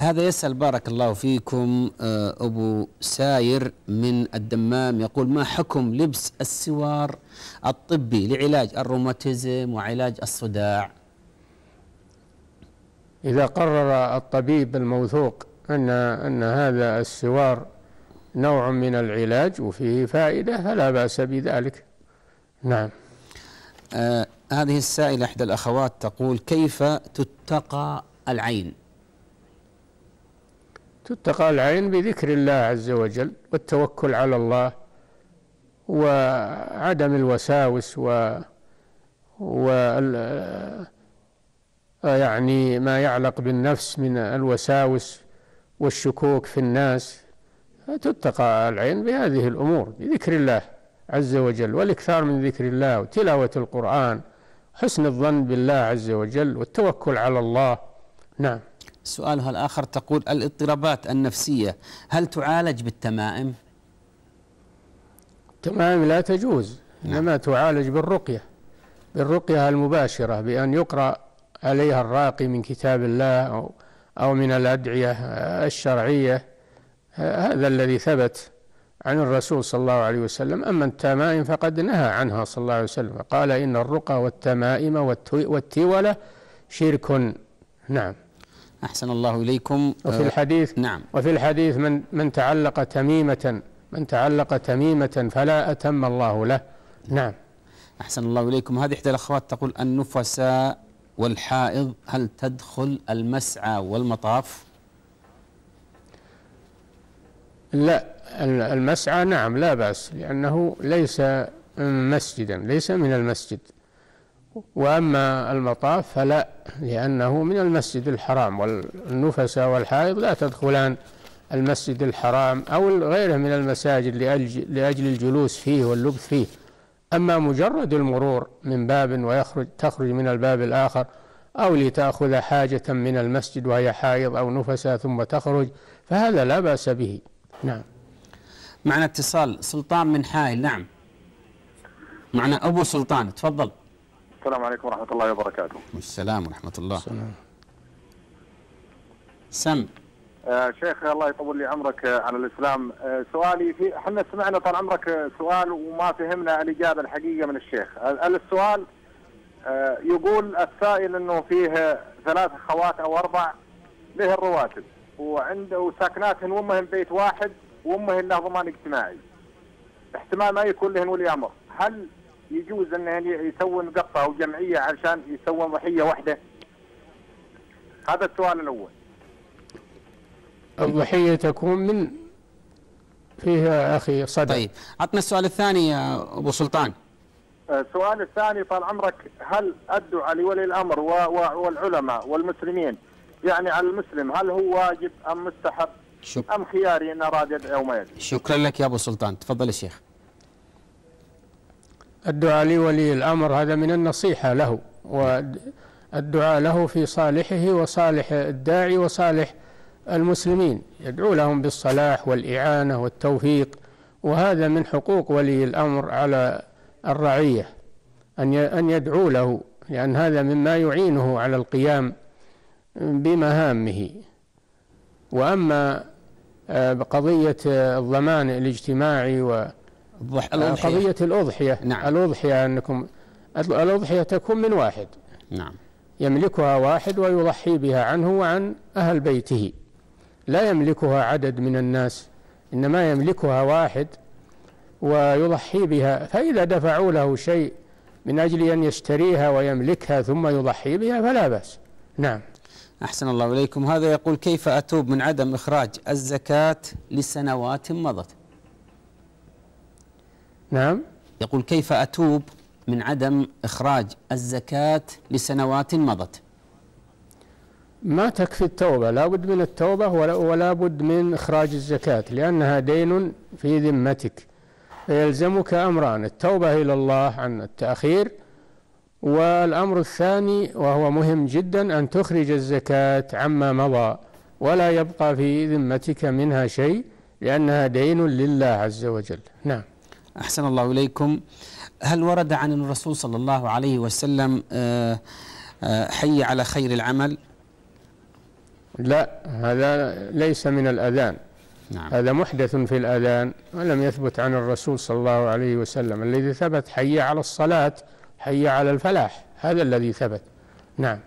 هذا يسأل بارك الله فيكم آه، أبو ساير من الدمام يقول ما حكم لبس السوار الطبي لعلاج الروماتيزم وعلاج الصداع؟ إذا قرر الطبيب الموثوق أن أن هذا السوار نوع من العلاج وفيه فائدة فلا بأس بذلك. نعم. آه هذه السائلة إحدى الأخوات تقول كيف تتقى العين؟ تتقى العين بذكر الله عز وجل والتوكل على الله وعدم الوساوس و وال يعني ما يعلق بالنفس من الوساوس والشكوك في الناس. تتقى العين بهذه الأمور بذكر الله. عز وجل والإكثار من ذكر الله وتلاوة القرآن حسن الظن بالله عز وجل والتوكل على الله. نعم. سؤالها الآخر تقول الاضطرابات النفسية هل تعالج بالتمائم؟ تمام لا تجوز إنما تعالج بالرقية بالرقية المباشرة بأن يقرأ عليها الراقي من كتاب الله أو أو من الأدعية الشرعية. هذا الذي ثبت عن الرسول صلى الله عليه وسلم أما التمائم فقد نهى عنها صلى الله عليه وسلم قال إن الرقى والتمائم والتو- والتولة شرك. نعم. أحسن الله إليكم. وفي آه، الحديث نعم. وفي الحديث من من تعلق تميمة من تعلق تميمة فلا أتم الله له. نعم. أحسن الله إليكم. هذه إحدى الأخوات تقول النفساء والحائض هل تدخل المسعى والمطاف؟ لا. المسعى نعم لا بأس لأنه ليس مسجدا ليس من المسجد. وأما المطاف فلا لأنه من المسجد الحرام والنفس والحائض لا تدخلان المسجد الحرام أو غيره من المساجد لأجل, لأجل الجلوس فيه واللبث فيه. أما مجرد المرور من باب ويخرج تخرج من الباب الآخر أو لتأخذ حاجة من المسجد وهي حائض أو نفسا ثم تخرج فهذا لا بأس به. نعم. معنا اتصال سلطان من حائل نعم. معنا أبو سلطان تفضل. السلام عليكم ورحمة الله وبركاته. السلام ورحمة الله. سم. آه شيخ الله يطول لي عمرك آه عن الإسلام. آه سؤالي في إحنا سمعنا طال عمرك آه سؤال وما فهمنا الإجابة الحقيقية من الشيخ. ال- السؤال آه يقول السائل أنه فيه ثلاث أخوات أو أربع له الرواتب. وعنده ساكناتهن وأمهن بيت واحد وأمهن له ضمان اجتماعي. احتمال ما يكون لهن ولي أمر. هل يجوز أنهن يسوون قطة أو جمعية عشان يسوون ضحية واحدة؟ هذا السؤال الأول. الضحية تكون من فيها أخي صدق طيب عطنا السؤال الثاني يا أبو سلطان. السؤال الثاني طال عمرك هل الدعاء لولي الأمر والعلماء والمسلمين؟ يعني على المسلم هل هو واجب أم مستحب؟ شك... أم خياري إن أراد يدعي أو ما يدعي؟ شكرا لك يا أبو سلطان. تفضل يا شيخ. الدعاء لولي الأمر هذا من النصيحة له والدعاء له في صالحه وصالح الداعي وصالح المسلمين. يدعو لهم بالصلاح والإعانة والتوفيق وهذا من حقوق ولي الأمر على الرعية أن يدعو له لأن هذا مما يعينه على القيام بمهامه. وأما قضية آه، الضمان الاجتماعي و. الأضحية. قضية الأضحية. نعم. الأضحية أنكم الأضحية تكون من واحد. نعم. يملكها واحد ويضحي بها عنه وعن أهل بيته. لا يملكها عدد من الناس إنما يملكها واحد ويضحي بها. فإذا دفعوا له شيء من أجل أن يشتريها ويملكها ثم يضحي بها فلا بأس. نعم. أحسن الله إليكم. هذا يقول كيف أتوب من عدم إخراج الزكاة لسنوات مضت؟ نعم. يقول كيف أتوب من عدم إخراج الزكاة لسنوات مضت؟ ما تكفي التوبة لا بد من التوبة ولا, ولا بد من إخراج الزكاة لأنها دين في ذمتك. فيلزمك أمران التوبة إلى الله عن التأخير والأمر الثاني وهو مهم جدا أن تخرج الزكاة عما مضى ولا يبقى في ذمتك منها شيء لأنها دين لله عز وجل. نعم. أحسن الله إليكم. هل ورد عن الرسول صلى الله عليه وسلم آه، آه، حي على خير العمل؟ لا هذا ليس من الأذان. نعم. هذا محدث في الأذان ولم يثبت عن الرسول صلى الله عليه وسلم الذي ثبت حي على الصلاة حي على الفلاح. هذا الذي ثبت. نعم.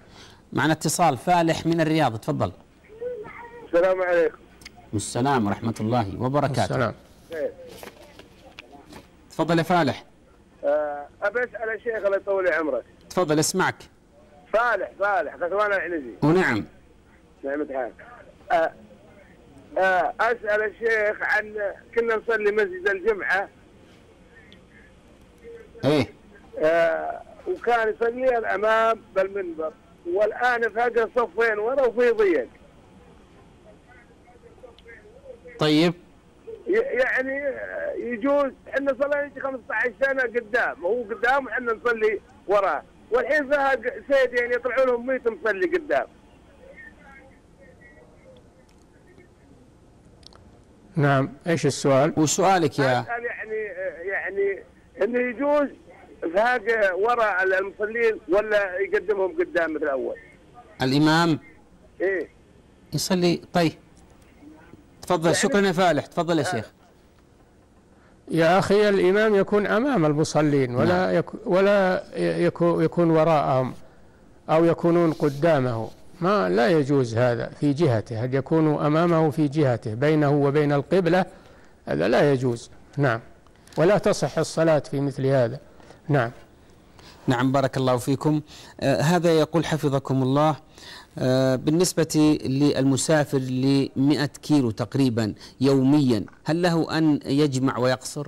معنا اتصال فالح من الرياض. تفضل. السلام عليكم. السلام ورحمة الله وبركاته. السلام. تفضل يا فالح. آه، ابى أسأل الشيخ الله يطول عمرك. تفضل اسمعك. فالح فالح غزوان العنزي. ونعم نعمة حال آه، آه، أسأل الشيخ عن كنا نصلي مسجد الجمعة. إيه. وكان يصلي الأمام بالمنبر. والآن فاق صفين ورا وفي ضيق. طيب. يعني آه، يجوز إحنا صلينا يجي 15 سنة قدام. هو قدام وحنا نصلي وراه. والحين فيها سيدين يطلعوا لهم 100 مصلي قدام. نعم إيش السؤال؟ وسؤالك يا يعني يعني إنه يجوز فاق وراء المصلين ولا يقدمهم قدام مثل اول؟ الإمام؟ إيه. يصلي. طيب. تفضل. شكرا يا فالح. تفضل يا شيخ. يا أخي الإمام يكون أمام المصلين ولا يك ولا يكون, يكون وراءهم أو يكونون قدامه. ما لا يجوز هذا في جهته. أن يكونوا أمامه في جهته بينه وبين القبلة؟ هذا لا يجوز. نعم. ولا تصح الصلاة في مثل هذا. نعم. نعم بارك الله فيكم. آه هذا يقول حفظكم الله. آه بالنسبة للمسافر لمئة كيلو تقريبا يوميا هل له أن يجمع ويقصر؟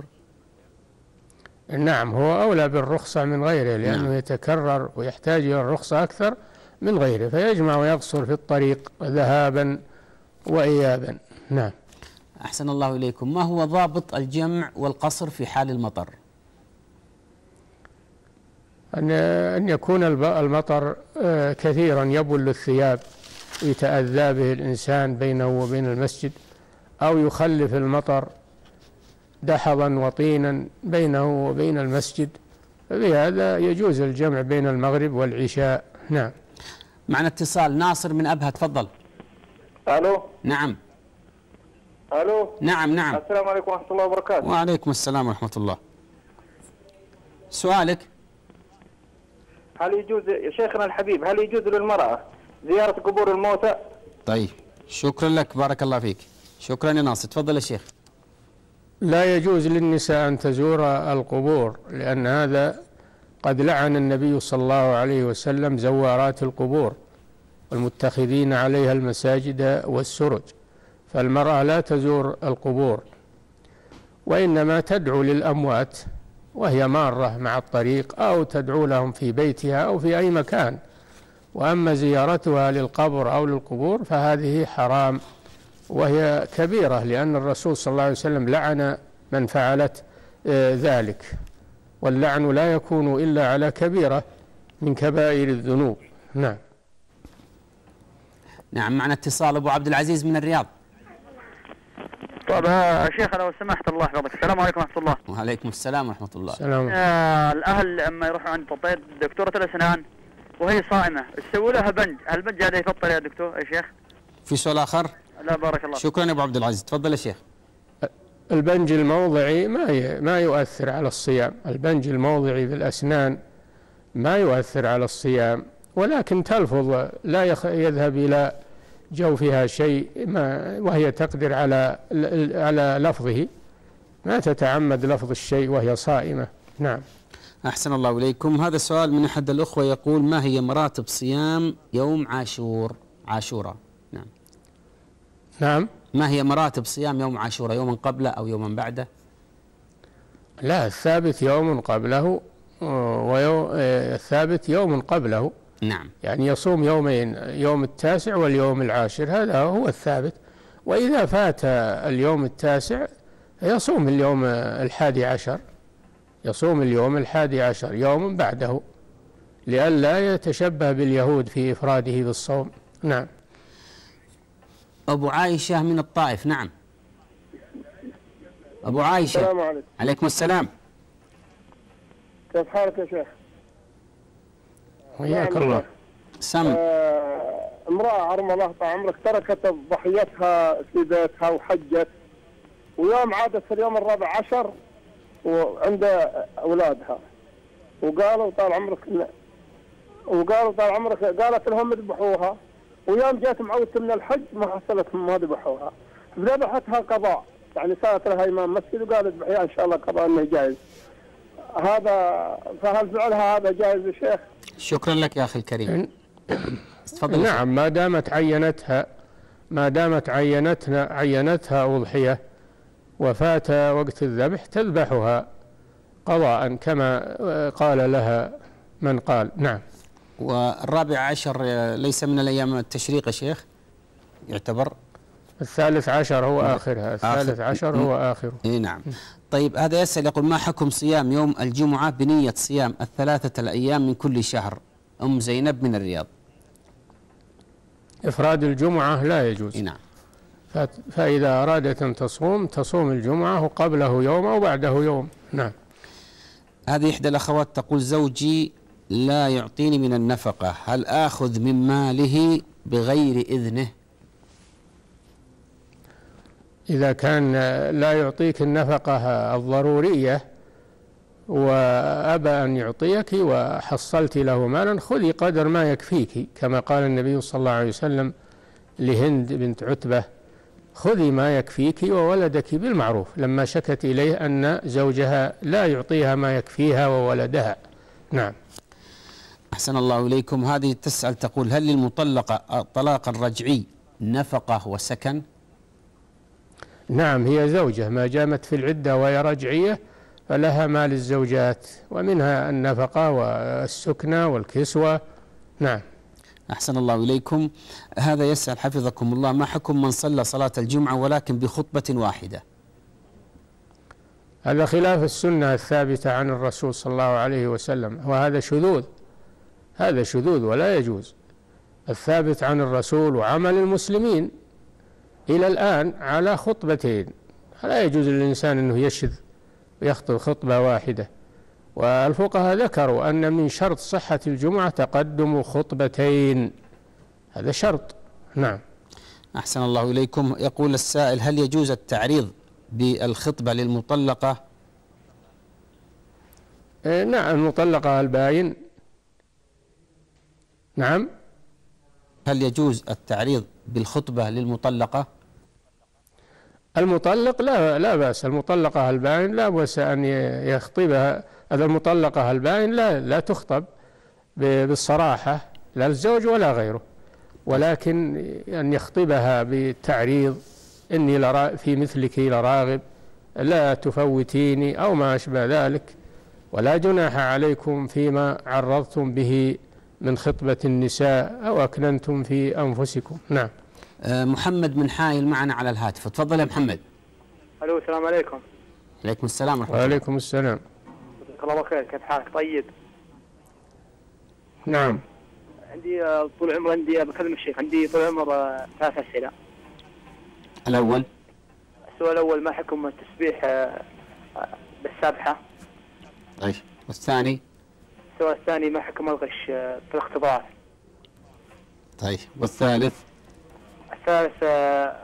نعم هو أولى بالرخصة من غيره لأنه نعم. يتكرر ويحتاج إلى الرخصة أكثر من غيره فيجمع ويقصر في الطريق ذهابا وإيابا. نعم. أحسن الله إليكم. ما هو ضابط الجمع والقصر في حال المطر؟ أن أن يكون المطر آه، كثيرا يبل الثياب يتأذى به الإنسان بينه وبين المسجد أو يخلف المطر دحضا وطينا بينه وبين المسجد. فبهذا يجوز الجمع بين المغرب والعشاء. نعم. معنا اتصال. ناصر من أبها تفضل. ألو؟ نعم. ألو؟ نعم نعم. السلام عليكم ورحمة الله وبركاته. وعليكم السلام ورحمة الله. سؤالك؟ هل يجوز يا شيخنا الحبيب هل يجوز للمرأة زيارة قبور الموتى؟ طيب شكرا لك بارك الله فيك. شكرا يا ناصر تفضل يا شيخ. لا يجوز للنساء أن تزور القبور لأن هذا قد لعن النبي صلى الله عليه وسلم زوارات القبور والمتخذين عليها المساجد والسرج فالمرأة لا تزور القبور وإنما تدعو للأموات. وهي مارة مع الطريق أو تدعو لهم في بيتها أو في أي مكان. وأما زيارتها للقبر أو للقبور فهذه حرام وهي كبيرة لأن الرسول صلى الله عليه وسلم لعن من فعلت آه، ذلك. واللعن لا يكون إلا على كبيرة من كبائر الذنوب. نعم. نعم معنا اتصال أبو عبد العزيز من الرياض. طيب يا شيخ لو سمحت الله يحفظك السلام عليكم ورحمة الله. وعليكم السلام ورحمة الله. سلام آه الأهل لما يروحوا عند طبيب دكتوره الاسنان وهي صائمة تسوي لها بنج البنج هذا يفطر يا دكتور يا شيخ؟ في سؤال آخر؟ لا بارك الله شكرا يا أبو عبد العزيز. تفضل يا شيخ. البنج الموضعي ما ي- ما يؤثر على الصيام. البنج الموضعي في الأسنان ما يؤثر على الصيام ولكن تلفظ لا يخ- يذهب إلى جوفها شيء ما وهي تقدر على على لفظه. ما تتعمد لفظ الشيء وهي صائمة. نعم. أحسن الله إليكم. هذا سؤال من أحد الأخوة يقول ما هي مراتب صيام يوم عاشور عاشوراء نعم. نعم. ما هي مراتب صيام يوم عاشوراء يوما قبله أو يوما بعده؟ لا الثابت يوم قبله ويوم الثابت يوم قبله. نعم. يعني يصوم يومين يوم التاسع واليوم العاشر هذا هو الثابت. وإذا فات اليوم التاسع يصوم اليوم الحادي عشر يصوم اليوم الحادي عشر يوم بعده لئلا يتشبه باليهود في إفراده بالصوم. نعم. أبو عائشة من الطائف نعم. أبو عائشة. السلام عليكم. عليكم السلام. كيف حالك يا شيخ؟ حياك نعم. الله. سم. آه، امرأة عرم الله طال عمرك تركت ضحيتها في بيتها وحجت. ويوم عادت في اليوم الرابع عشر وعند أولادها. وقالوا طال عمرك وقالوا طال عمرك قالت لهم اذبحوها. ويوم جات معودة من الحج ما حصلتهم ما ذبحوها. ذبحتها قضاء. يعني صارت لها إمام مسجد وقال اذبحيها إن شاء الله قضاء إنه جائز هذا فهل فعلها هذا جائز يا شيخ؟ شكرا لك يا أخي الكريم. تفضل. نعم ما دامت عينتها ما دامت عينتنا عينتها أضحية وفات وقت الذبح تذبحها قضاء كما قال لها من قال. نعم. والرابع عشر آه، ليس من الأيام التشريق يا شيخ؟ يعتبر؟ الثالث عشر هو آخرها. الثالث عشر هو آخره. اي نعم. طيب هذا يسأل يقول ما حكم صيام يوم الجمعة بنية صيام الثلاثة الأيام من كل شهر؟ أم زينب من الرياض. إفراد الجمعة لا يجوز. نعم. فإذا أرادت أن تصوم تصوم الجمعة وقبله يوم أو بعده يوم. نعم. هذه إحدى الأخوات تقول زوجي لا يعطيني من النفقة هل آخذ من ماله بغير إذنه؟ إذا كان لا يعطيك النفقة الضرورية وأبى أن يعطيك وحصلت له مالا خذي قدر ما يكفيك. كما قال النبي صلى الله عليه وسلم لهند بنت عتبة خذي ما يكفيك وولدك بالمعروف. لما شكت إليه أن زوجها لا يعطيها ما يكفيها وولدها. نعم. أحسن الله إليكم. هذه تسأل تقول هل للمطلقة الطلاق الرجعي نفقة وسكن؟ نعم هي زوجة ما جامت في العدة وهي رجعية فلها ما للزوجات ومنها النفقة والسكنة والكسوة. نعم. أحسن الله إليكم. هذا يسأل حفظكم الله ما حكم من صلى صلاة الجمعة ولكن بخطبة واحدة؟ هذا خلاف السنة الثابتة عن الرسول صلى الله عليه وسلم وهذا شذوذ هذا شذوذ ولا يجوز. الثابت عن الرسول وعمل المسلمين. إلى الآن على خطبتين. لا يجوز للإنسان أنه يشذ ويخطب خطبة واحدة. والفقهاء ذكروا أن من شرط صحة الجمعة تقدم خطبتين. هذا شرط. نعم. أحسن الله إليكم. يقول السائل هل يجوز التعريض بالخطبة للمطلقة؟ إيه نعم المطلقة الباين. نعم. هل يجوز التعريض بالخطبة للمطلقة؟ المطلق لا لا بأس. المطلقة الباين لا بأس أن يخطبها هذا المطلقة الباين لا لا تخطب بالصراحة لا الزوج ولا غيره. ولكن أن يخطبها بالتعريض إني لرا في مثلك لراغب لا تفوتيني أو ما أشبه ذلك. ولا جناح عليكم فيما عرضتم به من خطبة النساء أو أكننتم في أنفسكم. نعم. محمد من حائل معنا على الهاتف. تفضل يا محمد. ألو السلام عليكم. عليكم السلام ورحمة الله. وعليكم السلام. جزاك الله خير كيف حالك؟ طيب. نعم. عندي آه، طول عمر عندي بكلم الشيخ. عندي طول عمر آه، ثلاث أسئلة. الأول. السؤال الأول ما حكم التسبيح آه، آه، بالسابحة؟ طيب. والثاني؟ السؤال الثاني ما حكم الغش آه، في الاختبار؟ طيب. والثالث؟ الثالث آه،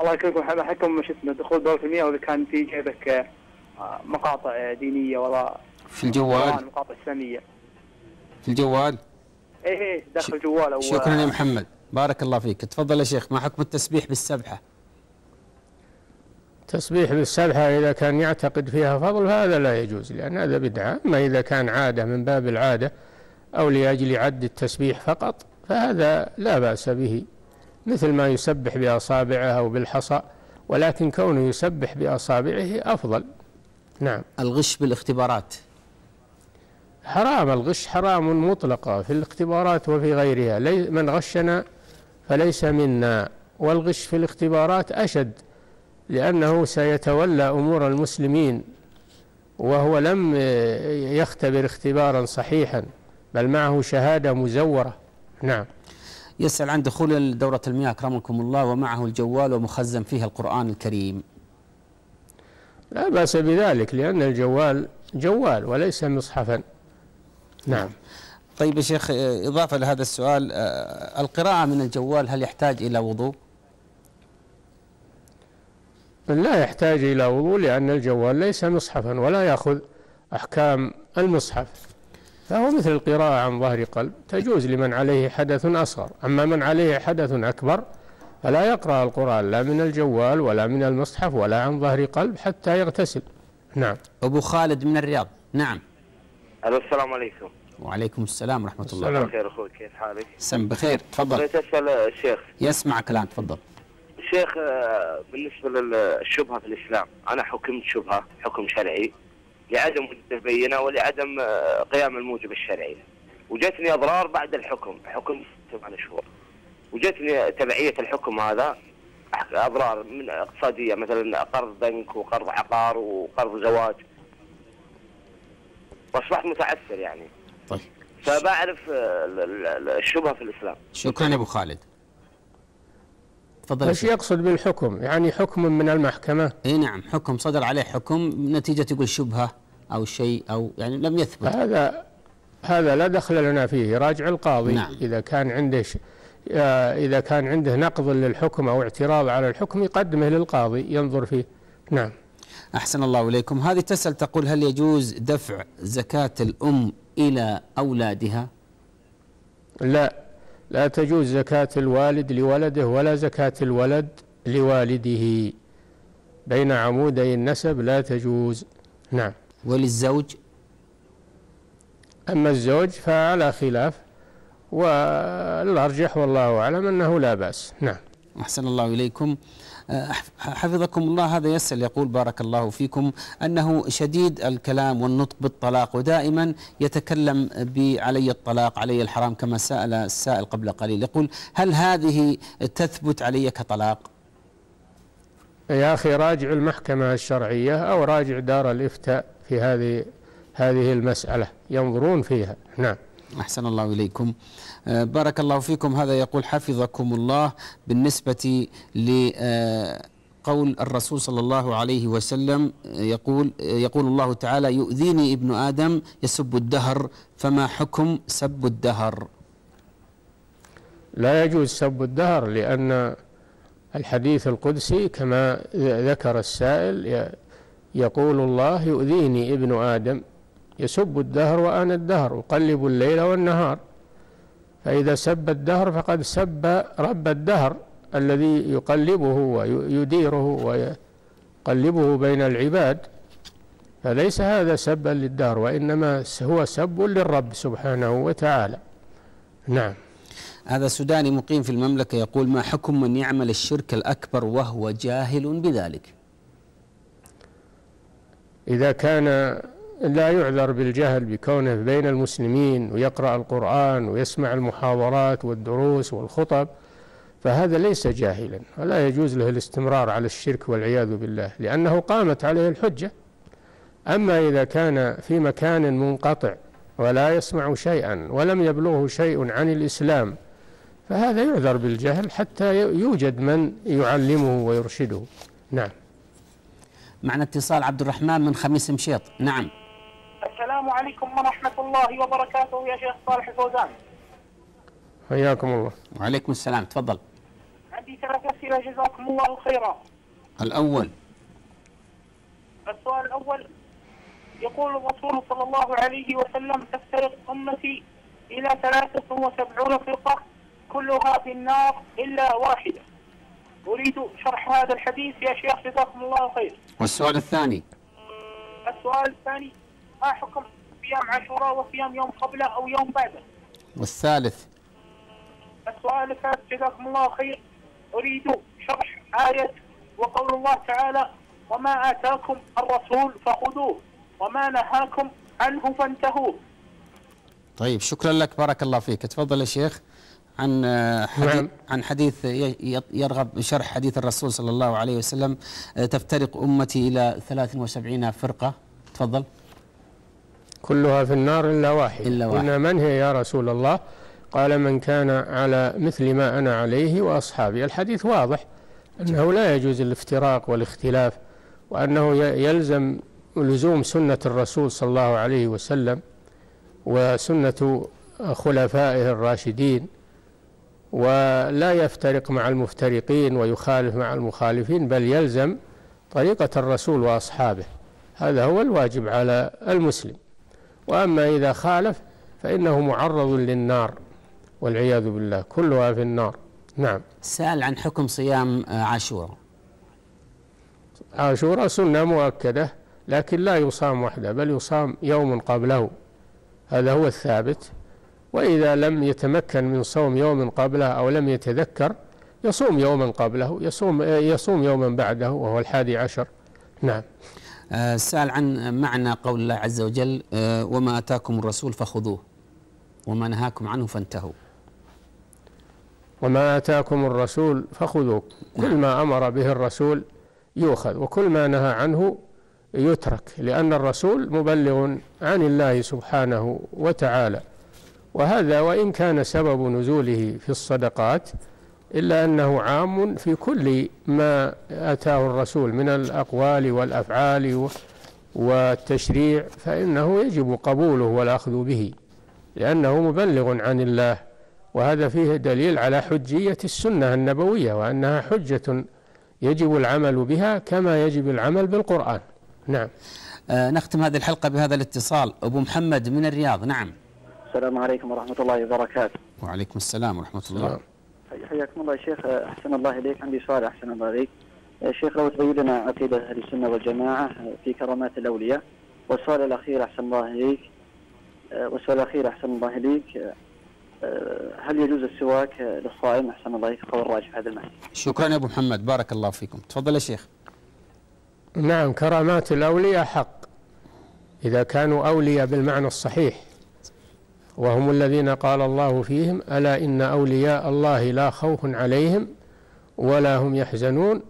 الله يكرمكم حكم شو اسمه دخول دورة المياه وإذا كان في جيبك آه، آه، مقاطع دينية ولا في الجوال؟ مقاطع إسلامية. في الجوال؟ إيه إيه داخل جوال أو شكرا يا محمد. بارك الله فيك. تفضل يا شيخ. ما حكم التسبيح بالسبحة؟ تسبيح بالسبحة إذا كان يعتقد فيها فضل فهذا لا يجوز لأن هذا بدعة. أما إذا كان عادة من باب العادة أو لأجل عد التسبيح فقط فهذا لا بأس به. مثل ما يسبح بأصابعه أو بالحصى ولكن كونه يسبح بأصابعه أفضل. نعم. الغش بالاختبارات. حرام الغش حرام مطلقة في الاختبارات وفي غيرها. لي من غشنا فليس منا والغش في الاختبارات أشد لأنه سيتولى أمور المسلمين وهو لم يختبر اختبارا صحيحا بل معه شهادة مزورة. نعم. يسأل عن دخول دورة المياه أكرمكم الله ومعه الجوال ومخزن فيه القرآن الكريم. لا بأس بذلك لأن الجوال جوال وليس مصحفا. نعم. طيب يا شيخ إضافة لهذا السؤال القراءة من الجوال هل يحتاج إلى وضوء؟ لا يحتاج إلى وضوء لأن الجوال ليس مصحفا ولا يأخذ أحكام المصحف. فهو مثل القراءة عن ظهر قلب تجوز لمن عليه حدث أصغر. أما من عليه حدث أكبر فلا يقرأ القرآن لا من الجوال ولا من المصحف ولا عن ظهر قلب حتى يغتسل. نعم. أبو خالد من الرياض. نعم. ألو السلام عليكم. وعليكم السلام ورحمة الله. السلام. بخير أخوي كيف حالك؟ سم بخير تفضل. بغيت أسأل الشيخ يسمعك الآن تفضل. الشيخ آه، بالنسبة للشبهة في الإسلام أنا حكمت شبهة حكم شرعي. لعدم وجود البينه ولعدم آه، قيام الموجب الشرعي. وجتني أضرار بعد الحكم حكم ثمان شهور. وجتني تبعية الحكم هذا أضرار من اقتصادية مثلا قرض بنك وقرض عقار وقرض زواج. واصبحت متعثر يعني. طيب. فبعرف آه، ال- ال- الشبهة في الإسلام. شكرا يا أبو خالد. تفضل إيش. يقصد بالحكم يعني حكم من المحكمة؟ إي نعم حكم صدر عليه حكم نتيجة يقول شبهة. أو شيء أو يعني لم يثبت. هذا هذا لا دخل لنا فيه راجع القاضي نعم. إذا كان عنده. آه، إذا كان عنده نقض للحكم أو اعتراض على الحكم يقدمه للقاضي ينظر فيه. نعم. أحسن الله إليكم. هذه تسأل تقول هل يجوز دفع زكاة الأم إلى أولادها؟ لا. لا تجوز زكاة الوالد لولده ولا زكاة الولد لوالده. بين عمودي النسب لا تجوز. نعم. وللزوج؟ أما الزوج فعلى خلاف والأرجح والله أعلم أنه لا بأس. نعم. أحسن الله إليكم. أه، حفظكم الله. هذا يسأل يقول بارك الله فيكم. أنه شديد الكلام والنطق بالطلاق ودائما يتكلم بعلي الطلاق علي الحرام كما سأل السائل قبل قليل. يقول هل هذه تثبت علي كطلاق؟ يا أخي راجع المحكمة الشرعية أو راجع دار الإفتاء. في هذه هذه المسألة. ينظرون فيها. نعم. أحسن الله إليكم. آه، بارك الله فيكم. هذا يقول حفظكم الله بالنسبة لقول الرسول صلى الله عليه وسلم يقول يقول الله تعالى يؤذيني ابن آدم يسب الدهر فما حكم سب الدهر؟ لا يجوز سب الدهر لأن الحديث القدسي كما ذكر السائل يقول الله يؤذيني ابن آدم يسب الدهر وأنا الدهر أقلب الليل والنهار. فإذا سب الدهر فقد سب رب الدهر الذي يقلبه ويديره ويقلبه بين العباد. فليس هذا سبا للدهر وإنما هو سب للرب سبحانه وتعالى. نعم. هذا سوداني مقيم في المملكة يقول ما حكم من يعمل الشرك الأكبر وهو جاهل بذلك؟ إذا كان لا يعذر بالجهل بكونه بين المسلمين ويقرأ القرآن ويسمع المحاضرات والدروس والخطب فهذا ليس جاهلا ولا يجوز له الاستمرار على الشرك والعياذ بالله لأنه قامت عليه الحجة. أما إذا كان في مكان منقطع ولا يسمع شيئا ولم يبلغه شيء عن الإسلام فهذا يعذر بالجهل حتى يوجد من يعلمه ويرشده. نعم. معنا اتصال عبد الرحمن من خميس مشيط. نعم. السلام عليكم ورحمة الله وبركاته يا شيخ صالح الفوزان حياكم الله. وعليكم السلام. تفضل. عندي ثلاث أسئلة جزاكم الله خيرا. الأول. السؤال الأول يقول الرسول صلى الله عليه وسلم تفترق أمتي إلى ثلاثة وسبعون فرقة كلها في النار إلا واحدة. أريد شرح هذا الحديث يا شيخ جزاكم الله خير. والسؤال الثاني. السؤال الثاني ما حكم صيام عاشوراء وصيام يوم قبله أو يوم بعده؟ والثالث. السؤال الثالث جزاكم الله خير. أريد شرح آية وقول الله تعالى وما آتاكم الرسول فخذوه وما نهاكم عنه فانتهوا طيب شكرا لك بارك الله فيك. تفضل يا شيخ. عن حديث نعم. عن حديث يرغب بشرح حديث الرسول صلى الله عليه وسلم تفترق أمتي إلى 73 فرقة. تفضل. كلها في النار إلا واحد إلا واحد. قلنا من هي يا رسول الله؟ قال من كان على مثل ما أنا عليه وأصحابي. الحديث واضح أنه لا يجوز الافتراق والاختلاف وأنه يلزم لزوم سنة الرسول صلى الله عليه وسلم وسنة خلفائه الراشدين. ولا يفترق مع المفترقين ويخالف مع المخالفين بل يلزم طريقة الرسول وأصحابه. هذا هو الواجب على المسلم. وأما إذا خالف فإنه معرض للنار والعياذ بالله كلها في النار. نعم. سأل عن حكم صيام عاشوراء. عاشوراء سنة مؤكدة لكن لا يصام وحده بل يصام يوم قبله. هذا هو الثابت. وإذا لم يتمكن من صوم يوم قبله أو لم يتذكر يصوم يوما قبله يصوم يصوم يوما بعده وهو الحادي عشر. نعم. آه سأل عن معنى قول الله عز وجل آه وما أتاكم الرسول فخذوه وما نهاكم عنه فانتهوا. وما آتاكم الرسول فخذوه. كل ما أمر به الرسول يؤخذ وكل ما نهى عنه يترك لأن الرسول مبلغ عن الله سبحانه وتعالى. وهذا وإن كان سبب نزوله في الصدقات إلا أنه عام في كل ما أتاه الرسول من الأقوال والأفعال والتشريع فإنه يجب قبوله والأخذ به لأنه مبلغ عن الله وهذا فيه دليل على حجية السنة النبوية وأنها حجة يجب العمل بها كما يجب العمل بالقرآن. نعم. آه نختم هذه الحلقة بهذا الاتصال. أبو محمد من الرياض. نعم. السلام عليكم ورحمة الله وبركاته. وعليكم السلام ورحمة الله. حياكم الله يا شيخ. أحسن الله إليك. عندي سؤال أحسن الله إليك. يا شيخ لو تبين لنا عقيدة أهل السنة والجماعة في كرامات الأولياء. والسؤال الأخير أحسن الله إليك. والسؤال الأخير أحسن الله إليك. هل يجوز السواك للصائم؟ أحسن الله إليك. قول الراجح هذا المعنى. شكرا يا أبو محمد. بارك الله فيكم. تفضل يا شيخ. نعم كرامات الأولياء حق. إذا كانوا أولياء بالمعنى الصحيح. وهم الذين قال الله فيهم ألا إن أولياء الله لا خوف عليهم ولا هم يحزنون.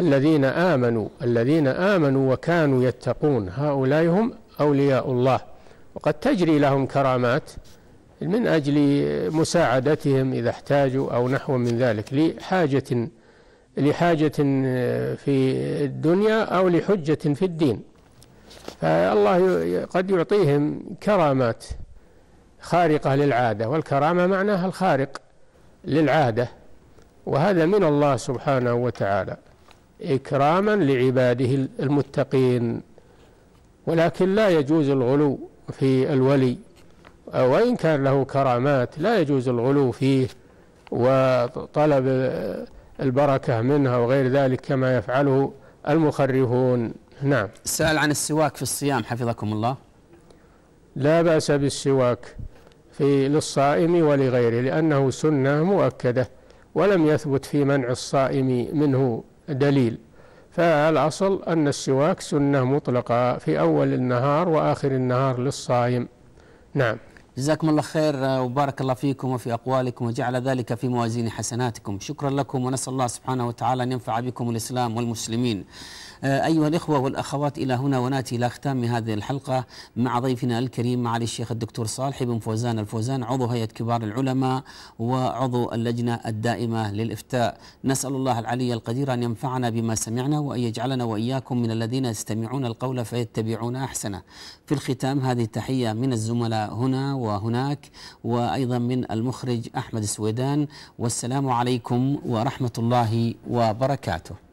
الذين آمنوا الذين آمنوا وكانوا يتقون هؤلاء هم أولياء الله. وقد تجري لهم كرامات من أجل مساعدتهم إذا احتاجوا أو نحو من ذلك لحاجة لحاجة في الدنيا أو لحجة في الدين. فالله قد يعطيهم كرامات. خارقة للعادة والكرامة معناها الخارق للعادة. وهذا من الله سبحانه وتعالى إكراما لعباده المتقين. ولكن لا يجوز الغلو في الولي وإن كان له كرامات لا يجوز الغلو فيه وطلب البركة منها وغير ذلك كما يفعله المخرفون. نعم. سأل عن السواك في الصيام حفظكم الله. لا بأس بالسواك. في للصائم ولغيره لأنه سنة مؤكدة ولم يثبت في منع الصائم منه دليل. فالأصل أن السواك سنة مطلقة في أول النهار وآخر النهار للصائم. نعم. جزاكم الله خير وبارك الله فيكم وفي أقوالكم وجعل ذلك في موازين حسناتكم. شكرا لكم ونسأل الله سبحانه وتعالى أن ينفع بكم الإسلام والمسلمين. أيها الإخوة والأخوات إلى هنا ونأتي إلى ختام هذه الحلقة مع ضيفنا الكريم معالي الشيخ الدكتور صالح بن فوزان الفوزان عضو هيئة كبار العلماء وعضو اللجنة الدائمة للإفتاء. نسأل الله العلي القدير أن ينفعنا بما سمعنا وأن يجعلنا وإياكم من الذين يستمعون القول فيتبعون أحسنه. في الختام هذه تحية من الزملاء هنا وهناك وأيضا من المخرج أحمد السويدان. والسلام عليكم ورحمة الله وبركاته.